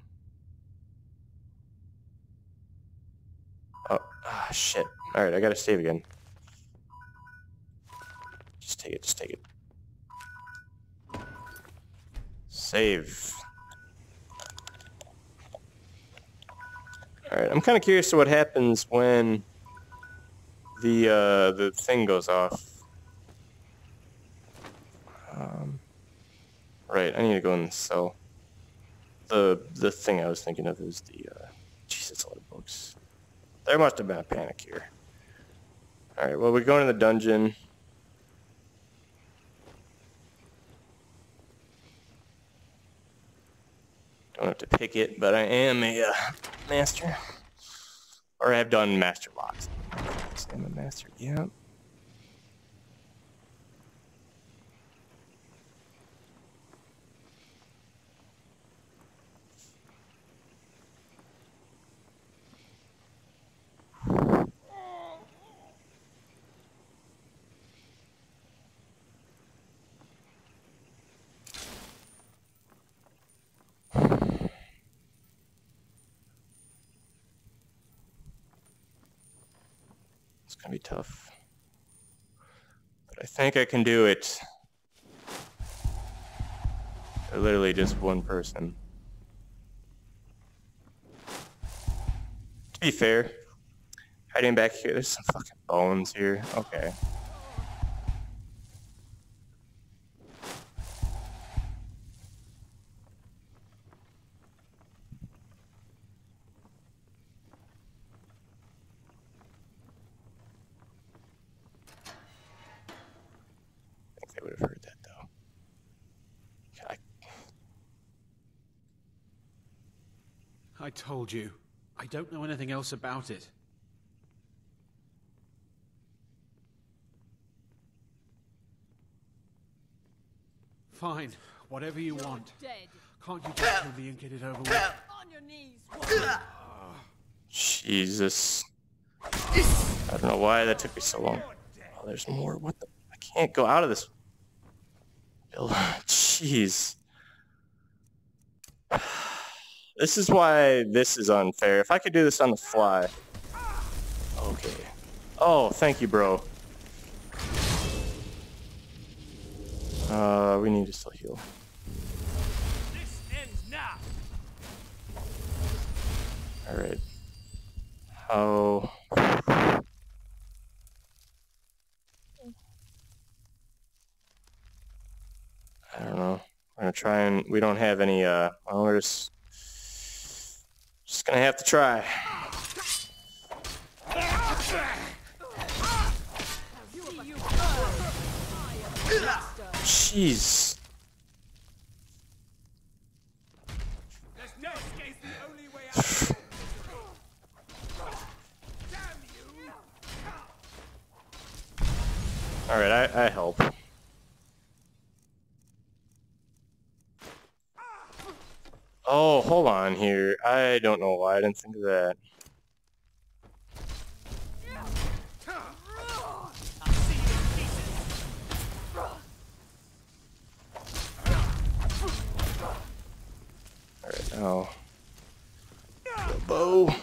S1: Oh, ah, shit. Alright, I gotta save again. Take it, just take it. Save. Alright, I'm kind of curious to what happens when the uh, the thing goes off. Um, right, I need to go in the cell. The the thing I was thinking of is the uh, Jesus, a lot of books. There must have been a panic here. All right, well we're going to the dungeon. Don't have to pick it, but I am a uh, master. Or I have done master locks. I'm a master, yeah. Tough. But I think I can do it. Literally just one person. To be fair, hiding back here, there's some fucking bones here. Okay. I think they would have heard that though. I,
S16: I told you. I don't know anything else about it. Fine, whatever you want.
S10: Dead.
S16: Can't you just kill me and get it over with?
S10: On your knees.
S1: Jesus. I don't know why that took me so long. Oh, there's more. What the? I can't go out of this. Jeez. This is why this is unfair. If I could do this on the fly. Okay. Oh, thank you, bro. Uh, we need to still heal.
S2: This ends now.
S1: Alright. How... I don't know. We're gonna try and... We don't have any, uh... Well, we're just... Just gonna have to try. Jeez.
S2: You!
S1: Alright, I, I help. Oh, hold on here. I don't know why I didn't think of that. Alright, now. The bow.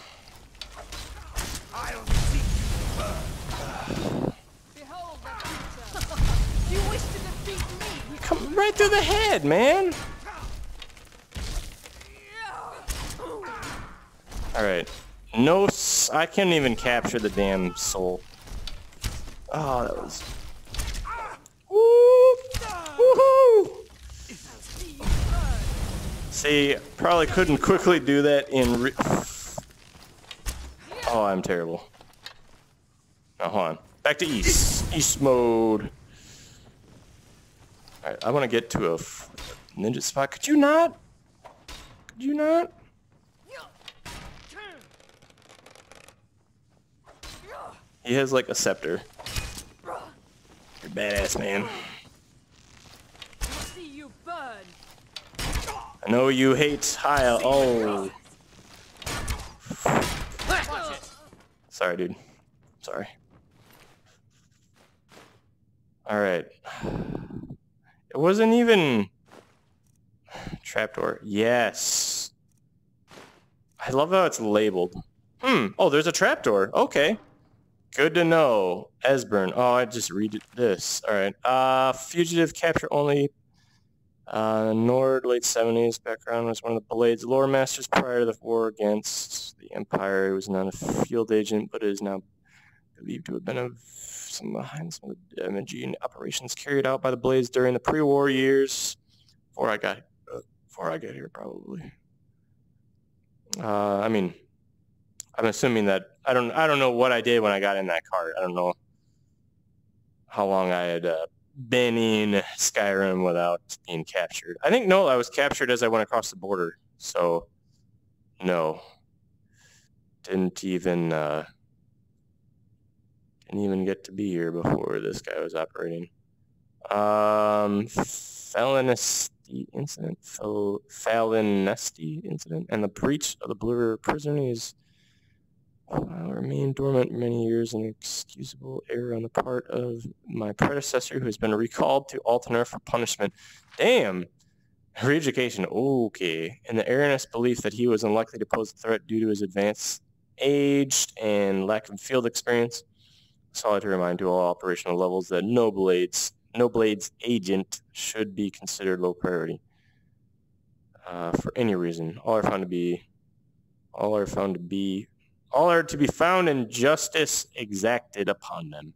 S2: I'll see you burn.
S10: Behold the future. you wish to defeat me.
S1: Come right through the head, man! Alright. No, I can't even capture the damn soul. Oh, that was... See, probably couldn't quickly do that in Oh, I'm terrible. Now, hold on. Back to East. East mode. Alright, I want to get to a ninja spot. Could you not? Could you not? He has like a scepter. You're badass, man.
S10: See you burn.
S1: I know you hate high. Oh. Sorry, dude. Sorry. Alright. It wasn't even... Trapdoor. Yes. I love how it's labeled. Hmm. Oh, there's a trapdoor. Okay. Good to know. Esbern. Oh, I just read this. Alright. Uh, fugitive capture only. Uh, Nord, late 70s. Background was one of the Blades lore masters prior to the war against the Empire. He was not a field agent, but is now believed to have been of some behind some of the damaging operations carried out by the Blades during the pre-war years. Before I got, uh, before I got here, probably. Uh, I mean, I'm assuming that I don't I don't know what I did when I got in that cart. I don't know how long I had uh, been in Skyrim without being captured. I think no, I was captured as I went across the border. So no, didn't even uh, didn't even get to be here before this guy was operating. Um, Falinesti incident, Fal- Falinesti incident, and the breach of the Blue River prison is uh, remained dormant many years, an excusable error on the part of my predecessor who has been recalled to Alinor for punishment. Damn! Re-education, okay. And the erroneous belief that he was unlikely to pose a threat due to his advanced age and lack of field experience. Solid to remind to all operational levels that no blades, no blades agent should be considered low priority. Uh, for any reason, all are found to be, all are found to be all are to be found and justice exacted upon them.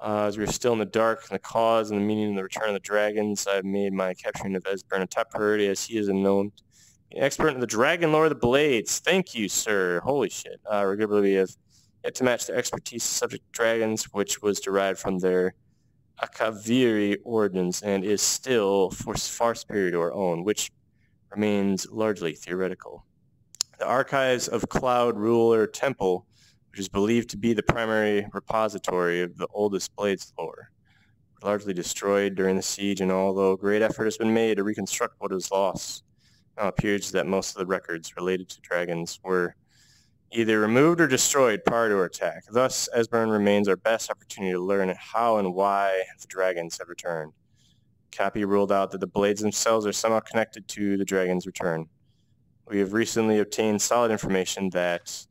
S1: Uh, as we are still in the dark, and the cause and the meaning of the return of the dragons, I've made my capturing of Esbern a top priority as he is a known expert in the dragon lore of the blades. Thank you, sir. Holy shit. Uh, regrettably, we have yet to match the expertise of subject dragons, which was derived from their Akaviri origins and is still for far superior to our own, which remains largely theoretical. The archives of Cloud Ruler Temple, which is believed to be the primary repository of the oldest Blades lore, were largely destroyed during the siege, and although great effort has been made to reconstruct what was lost, now appears that most of the records related to dragons were either removed or destroyed prior to our attack. Thus, Esbern remains our best opportunity to learn how and why the dragons have returned. Cappy ruled out that the blades themselves are somehow connected to the dragon's return. We have recently obtained solid information that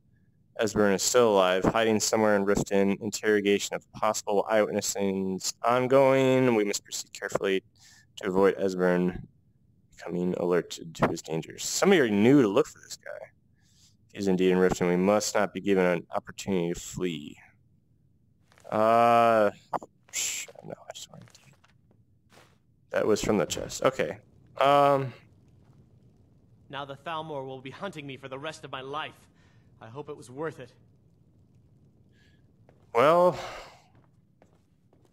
S1: Esbern is still alive, hiding somewhere in Riften. Interrogation of possible eyewitnesses ongoing. We must proceed carefully to avoid Esbern becoming alerted to his dangers. Somebody already knew to look for this guy. He is indeed in Riften. We must not be given an opportunity to flee. Uh, no, I just to. That was from the chest. Okay. Um.
S6: Now the Thalmor will be hunting me for the rest of my life. I hope it was worth it.
S1: Well,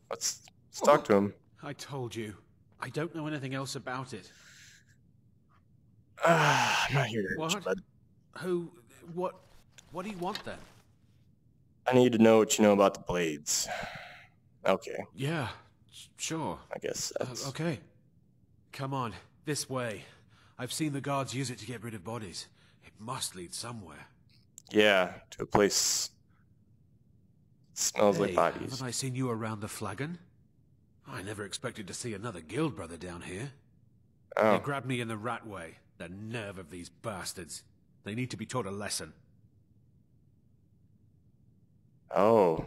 S1: let's, let's talk to him.
S16: I told you. I don't know anything else about it.
S1: Ah, I'm not here to
S16: What?
S1: you, bud.
S16: Who? What? What do you want then?
S1: I need to know what you know about the blades. Okay,
S16: Yeah, sure.
S1: I guess
S16: Uh, okay. Come on, this way. I've seen the guards use it to get rid of bodies. It must lead somewhere.
S1: Yeah, to a place... Smells like
S16: Hey,
S1: bodies.
S16: Haven't I seen you around the flagon? I never expected to see another guild brother down here.
S1: Oh.
S16: They grabbed me in the rat way. The nerve of these bastards. They need to be taught a lesson.
S1: Oh.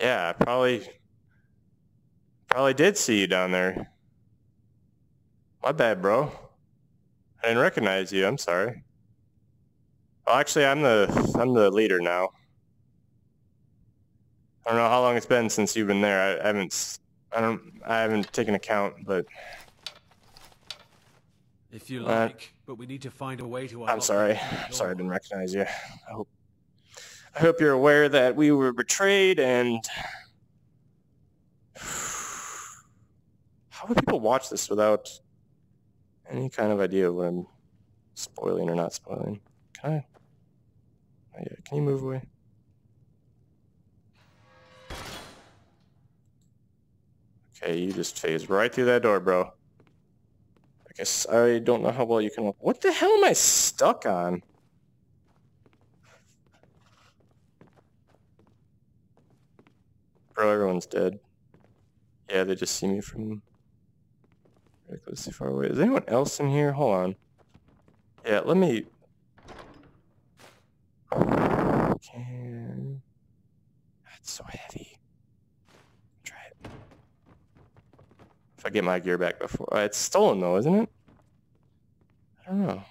S1: Yeah, I probably... Probably did see you down there. My bad, bro. I didn't recognize you. I'm sorry. Well, actually, I'm the I'm the leader now. I don't know how long it's been since you've been there. I, I haven't I don't I haven't taken account, but
S16: If you
S1: Uh,
S16: like, but we need to find a way to
S1: I'm sorry. I'm sorry I didn't recognize you. I hope I hope you're aware that we were betrayed and how would people watch this without any kind of idea what I'm spoiling or not spoiling? Can I? Oh, yeah. Can you move away? Okay, you just phased right through that door, bro. I guess I don't know how well you can... What the hell am I stuck on? Bro, everyone's dead. Yeah, they just see me from ridiculously far away. Is anyone else in here? Hold on. Yeah, let me... Can... That's so heavy. Try it. If I get my gear back before... Uh, it's stolen though, isn't it? I don't know.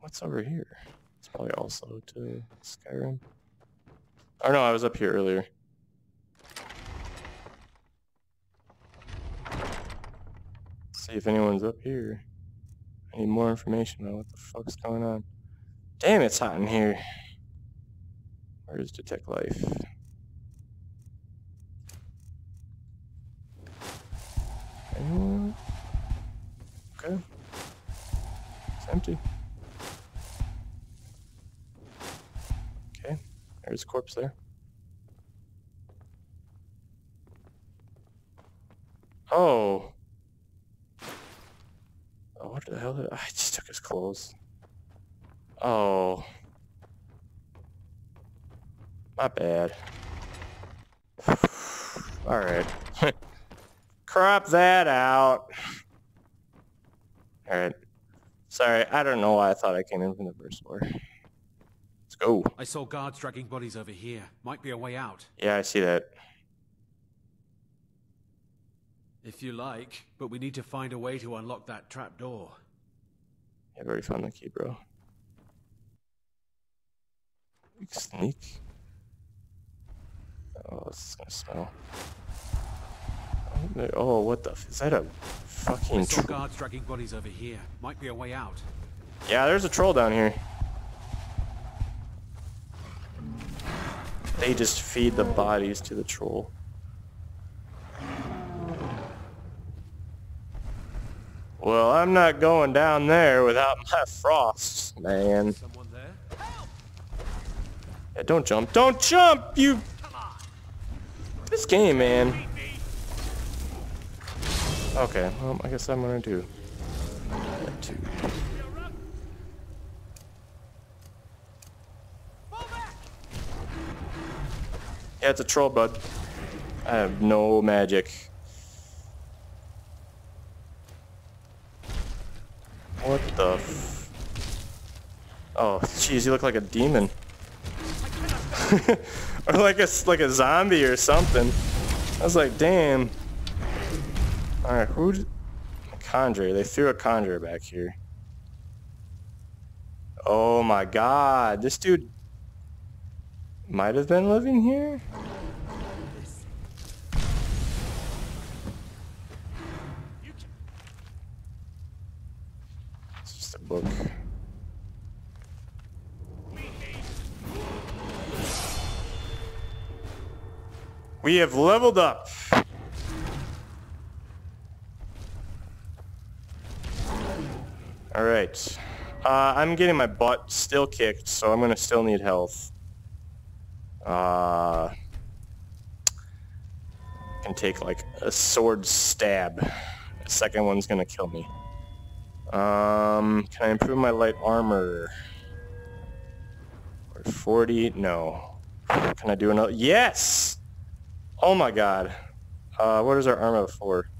S1: What's over here? It's probably also to Skyrim. Oh no, I was up here earlier. See if anyone's up here. I need more information about what the fuck's going on. Damn, it's hot in here. Where's Detect Life? Anyone? Okay. It's empty. Okay, there's a corpse there. Oh. Oh, what the hell did I just took his clothes. Oh. My bad. Alright. Crop that out. Alright. Sorry, I don't know why I thought I came in from the first floor. Let's go.
S16: I saw guards dragging bodies over here. Might be a way out.
S1: Yeah, I see that.
S16: If you like, but we need to find a way to unlock that trap door.
S1: I've already found the key, bro. We can sneak. Oh, this is gonna smell. Oh, what the? f- Is that a
S16: I
S1: fucking
S16: saw guards dragging bodies over here. Might be a way out.
S1: Yeah, there's a troll down here. They just feed the bodies to the troll. Well, I'm not going down there without my frost, man. Yeah, don't jump. Don't jump, you... This game, man. Okay, well, I guess I'm gonna do that too. Yeah, it's a troll, bud. I have no magic. What the Oh, jeez, you look like a demon. or like a, like a zombie or something. I was like, damn. Alright, who Conjurer. They threw a Conjurer back here. Oh my god. This dude might have been living here? It's just a book. We have leveled up. All right. Uh, I'm getting my butt still kicked, so I'm gonna still need health. Uh, can take like a sword stab. The second one's gonna kill me. Um, can I improve my light armor? Or 40? No. Can I do another? Yes! Oh my god. Uh, what is our armor for?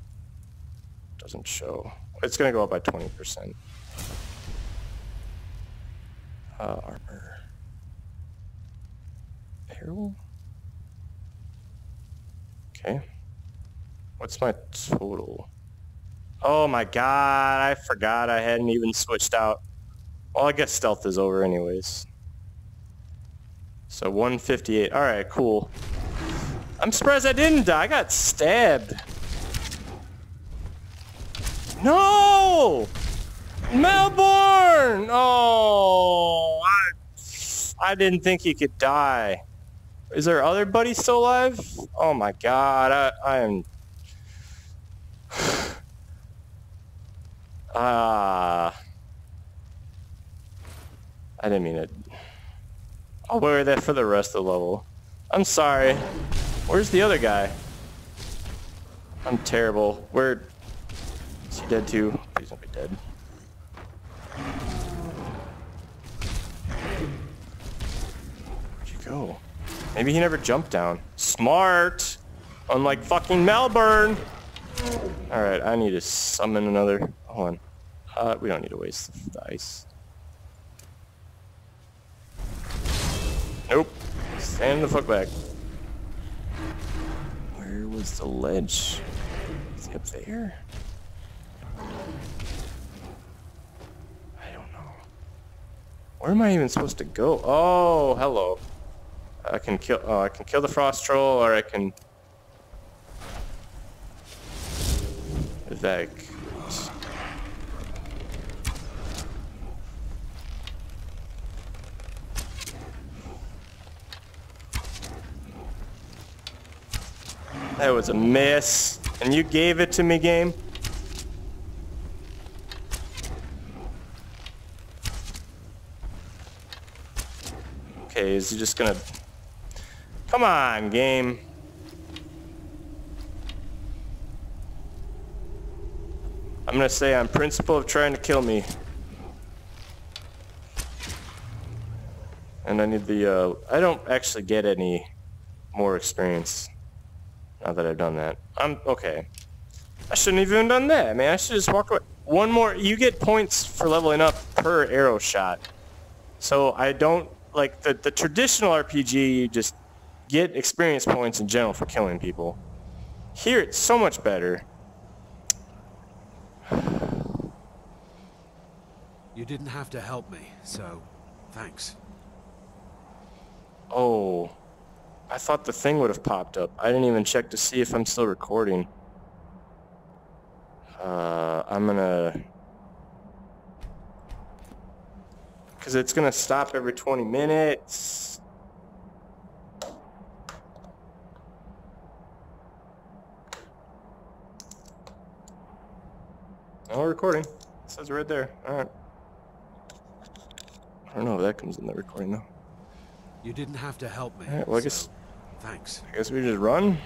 S1: Doesn't show. It's gonna go up by 20%. Uh, armor. Peril? Okay. What's my total? Oh my god, I forgot I hadn't even switched out. Well, I guess stealth is over anyways. So 158. Alright, cool. I'm surprised I didn't die. I got stabbed. No! Malborn! Oh, I, I didn't think he could die. Is there other buddies still alive? Oh my god, I, I am... Ah... I didn't mean it. I'll wear that for the rest of the level. I'm sorry. Where's the other guy? I'm terrible. Where... Is he dead too? Please don't be dead. Where'd you go? Maybe he never jumped down. Smart! Unlike fucking Malborn! Alright, I need to summon another... Hold on. Uh, we don't need to waste the ice. Nope. Stand the fuck back. Where was the ledge? Is he up there? I don't know. Where am I even supposed to go? Oh, hello. I can kill. Oh, I can kill the frost troll, or I can That was a miss. And you gave it to me, game? Okay, is he just gonna... Come on, game. I'm gonna say on principle of trying to kill me. And I need the, uh, I don't actually get any more experience now that I've done that. I'm, okay. I shouldn't have even done that, man. I should just walk away. One more, you get points for leveling up per arrow shot. So I don't, like, the, the traditional RPG, you just get experience points in general for killing people. Here, it's so much better.
S16: You didn't have to help me, so thanks.
S1: Oh. I thought the thing would have popped up. I didn't even check to see if I'm still recording. Uh, I'm gonna... Because it's gonna stop every 20 minutes. Oh, recording. It says right there. Alright. I don't know if that comes in the recording though.
S16: You didn't have to help me.
S1: Alright, well, I guess,
S16: so thanks.
S1: I guess we just run.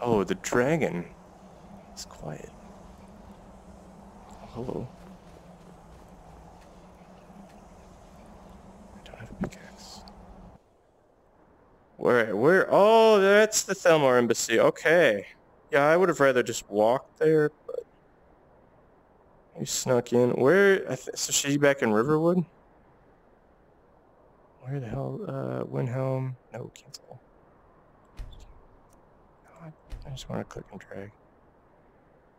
S1: Oh, the dragon. It's quiet. Oh, hello. I don't have a pickaxe. Where, where? Oh, that's the Thalmor Embassy. Okay. Yeah, I would have rather just walked there, but... You snuck in. Where? So she's back in Riverwood? Where the hell? Uh, Windhelm? No, cancel. God, I just want to click and drag.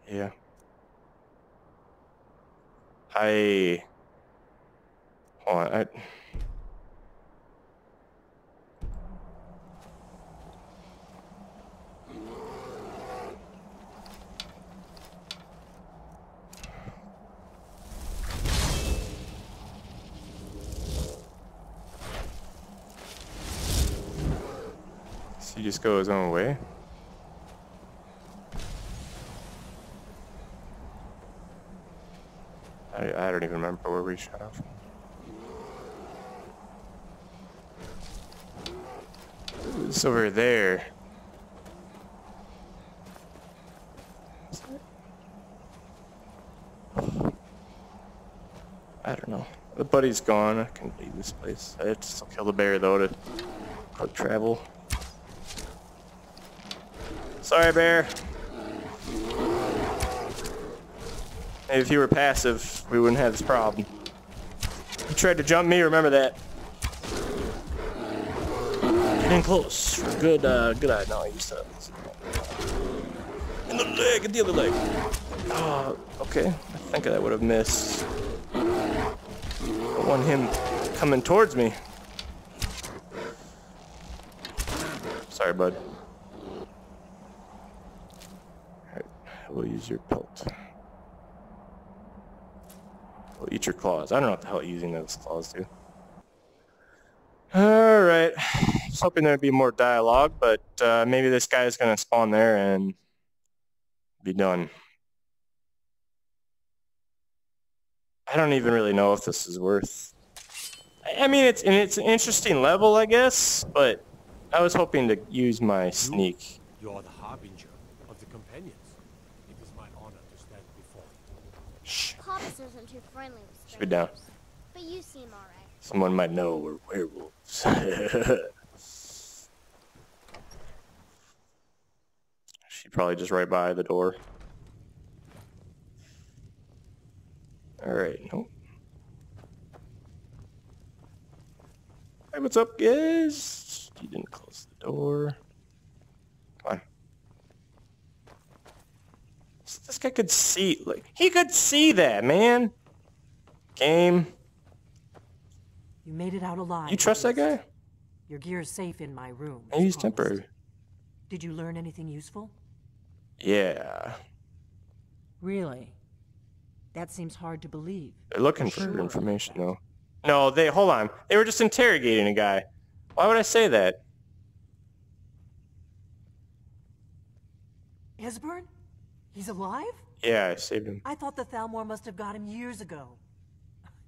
S1: Yeah. I. Hold on. I. he just go his own way? I, I don't even remember where we shut off. It's over there. I don't know. The buddy's gone. I can leave this place. I have to kill the bear though to travel. Sorry, bear. If you were passive, we wouldn't have this problem. You tried to jump me, remember that. Get in close. Good, uh, good eye. No, I used to. In the leg, in the other leg. Oh, okay. I think I would have missed. I want him coming towards me. Sorry, bud. We'll use your pelt. We'll eat your claws. I don't know what the hell using those claws do. Alright. Was hoping there'd be more dialogue, but uh, maybe this guy is going to spawn there and be done. I don't even really know if this is worth... I mean, it's, it's an interesting level, I guess, but I was hoping to use my sneak.
S2: You are the harbinger of the companions. It is my honor to stand before you.
S1: Shh.
S17: Poppus isn't too
S1: it down.
S17: but you seem alright.
S1: Someone might know we're werewolves. she probably just right by the door. Alright, nope. Hey, what's up, guys? You didn't close the door. Come on. This guy could see, like, he could see that, man. Game.
S3: You made it out alive.
S1: You trust that guy?
S3: Your gear is safe in my room.
S1: Maybe he's temporary.
S3: Did you learn anything useful?
S1: Yeah.
S3: Really? That seems hard to believe.
S1: They're looking for
S3: sure
S1: information, though. No, they, hold on. They were just interrogating a guy. Why would I say that?
S3: Esbern? He's alive?
S1: Yeah, I saved him.
S3: I thought the Thalmor must have got him years ago.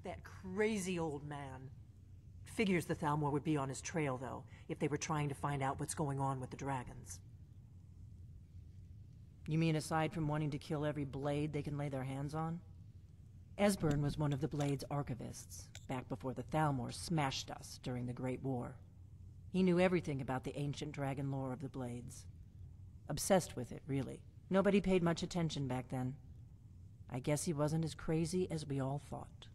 S3: That crazy old man. Figures the Thalmor would be on his trail, though, if they were trying to find out what's going on with the dragons. You mean aside from wanting to kill every blade they can lay their hands on? Esbern was one of the Blade's archivists, back before the Thalmor smashed us during the Great War. He knew everything about the ancient dragon lore of the Blades. Obsessed with it, really. Nobody paid much attention back then. I guess he wasn't as crazy as we all thought.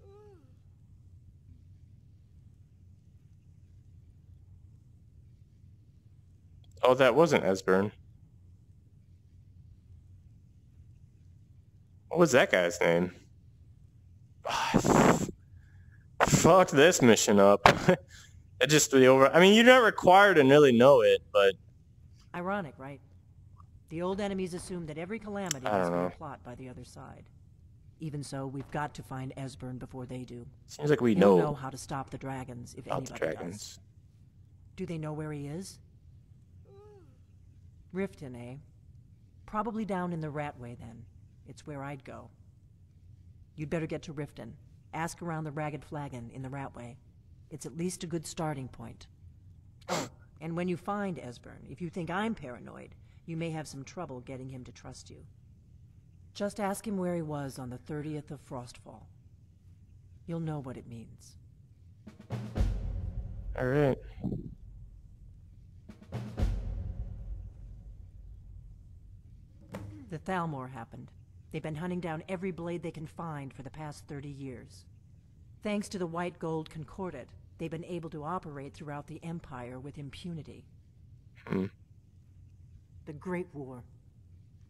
S1: Oh, that wasn't Esbern. What was that guy's name? Fuck this mission up. it just the over. I mean, you're not required to really know it, but
S3: Ironic, right? The old enemies assume that every calamity
S1: I
S3: has
S1: don't
S3: been a plot by the other side. Even so, we've got to find Esbern before they do.
S1: Seems like we know
S3: know how to stop the dragons if
S1: about the
S3: anybody
S1: dragons.
S3: does. Do they know where he is? Riften, eh? Probably down in the Ratway then. It's where I'd go. You'd better get to Riften. Ask around the Ragged Flagon in the Ratway. It's at least a good starting point. Oh, and when you find Esbern, if you think I'm paranoid, you may have some trouble getting him to trust you. Just ask him where he was on the 30th of Frostfall. You'll know what it means.
S1: All right.
S3: The Thalmor happened. They've been hunting down every blade they can find for the past 30 years. Thanks to the White Gold Concordat, they've been able to operate throughout the Empire with impunity.
S1: Hmm.
S3: The Great War.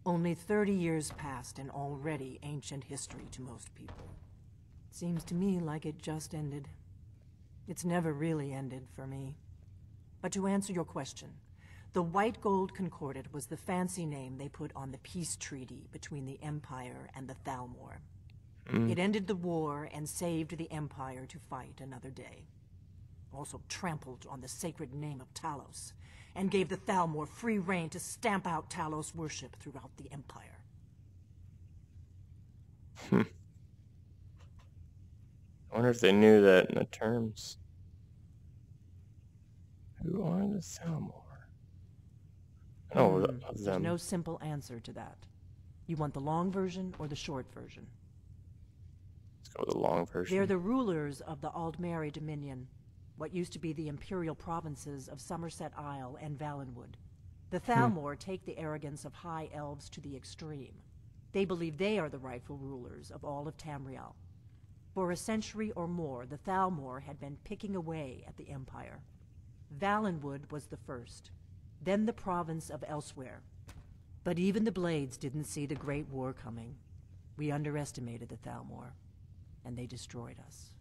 S3: Only 30 years passed and already ancient history to most people. Seems to me like it just ended. It's never really ended for me. But to answer your question, the White Gold Concordat was the fancy name they put on the peace treaty between the Empire and the Thalmor.
S1: Mm.
S3: It ended the war and saved the Empire to fight another day. Also trampled on the sacred name of Talos, and gave the Thalmor free reign to stamp out Talos worship throughout the Empire.
S1: Hmm. I wonder if they knew that in the terms. Who are the Thalmor? I know
S3: Hmm, There's no simple answer to that. You want the long version or the short version?
S1: Let's go with the long version.
S3: They're the rulers of the Aldmeri Dominion, what used to be the imperial provinces of Summerset Isle and Valenwood. The Thalmor take the arrogance of high elves to the extreme. They believe they are the rightful rulers of all of Tamriel. For a century or more, the Thalmor had been picking away at the Empire. Valenwood was the first, then the province of Elsweyr. But even the Blades didn't see the Great War coming. We underestimated the Thalmor, and they destroyed us.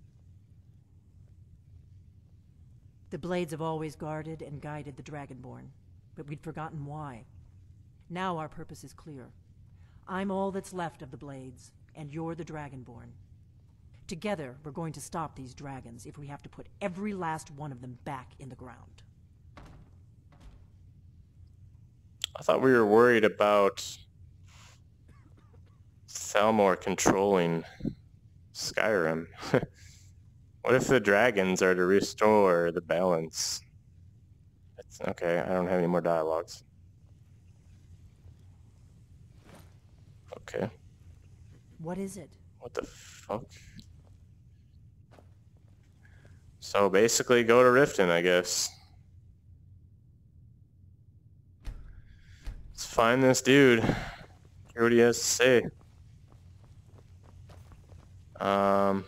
S3: The Blades have always guarded and guided the Dragonborn, but we'd forgotten why. Now our purpose is clear. I'm all that's left of the Blades, and you're the Dragonborn. Together, we're going to stop these dragons if we have to put every last one of them back in the ground.
S1: I thought we were worried about Thalmor controlling Skyrim. what if the dragons are to restore the balance? It's, okay, I don't have any more dialogues. Okay,
S3: What is it?
S1: what the fuck? So basically go to Riften, I guess. Let's find this dude. Hear what he has to say. Um.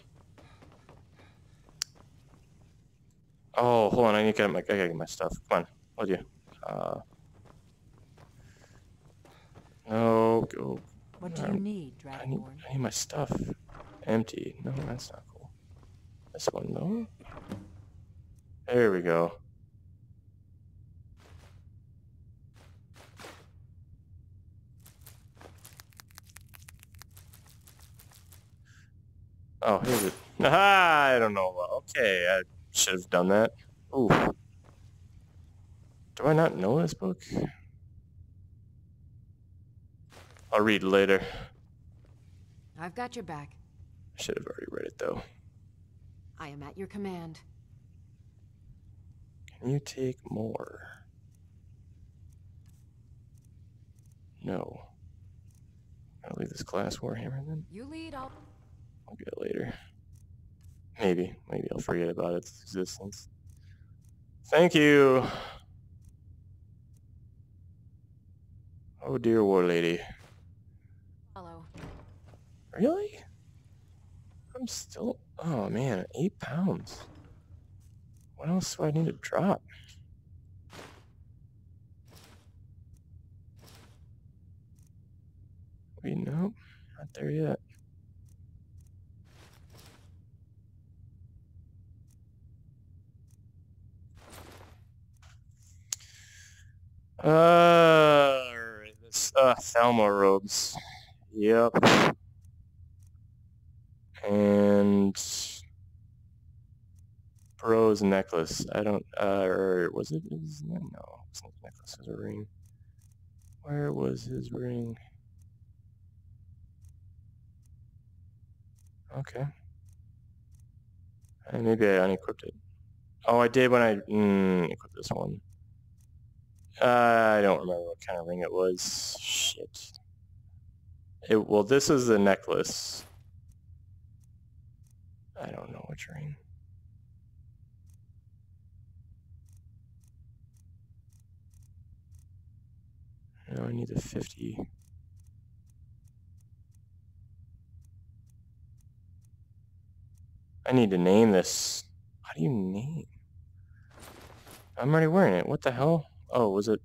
S1: Oh, hold on. I need to get my. I gotta get my stuff. Come on. What do you? Uh. No, go.
S3: What do you
S1: Um,
S3: need,
S1: I need, I need my stuff. Empty. No, that's not cool. This one, though. There we go. Oh, here's it. Ah, I don't know. Okay, I should have done that. Ooh. Do I not know this book? I'll read later.
S7: I've got your back.
S1: I should have already read it though.
S7: I am at your command.
S1: Can you take more? No. I'll leave this class Warhammer then.
S7: You lead, I'll...
S1: I'll get it later. Maybe. Maybe I'll forget about its existence. Thank you. Oh dear war lady.
S7: Hello.
S1: Really? I'm still oh man, eight pounds. What else do I need to drop? Wait, nope, not there yet. Uh, this uh Thalmor robes. Yep. And Bro's necklace. I don't uh or was it his no, it's not necklace, was a ring. Where was his ring? Okay. And maybe I unequipped it. Oh, I did when I mm, equipped this one. Uh, I don't remember what kind of ring it was. Shit. It, well, this is the necklace. I don't know which ring. No, I need the 50. I need to name this. How do you name? I'm already wearing it. What the hell? Oh, was it?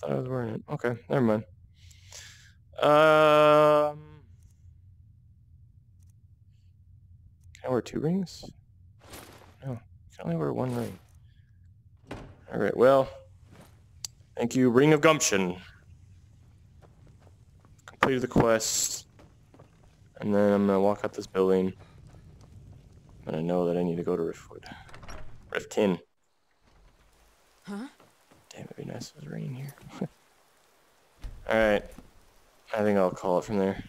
S1: Thought I was wearing it. Okay, never mind. Um, can I wear two rings? No, can only wear one ring. All right, well, thank you, Ring of Gumption. Completed the quest. And then I'm gonna walk out this building. And I know that I need to go to Riftwood. Riften.
S7: Huh?
S1: Damn, it'd be nice if it was raining here. Alright. I think I'll call it from there.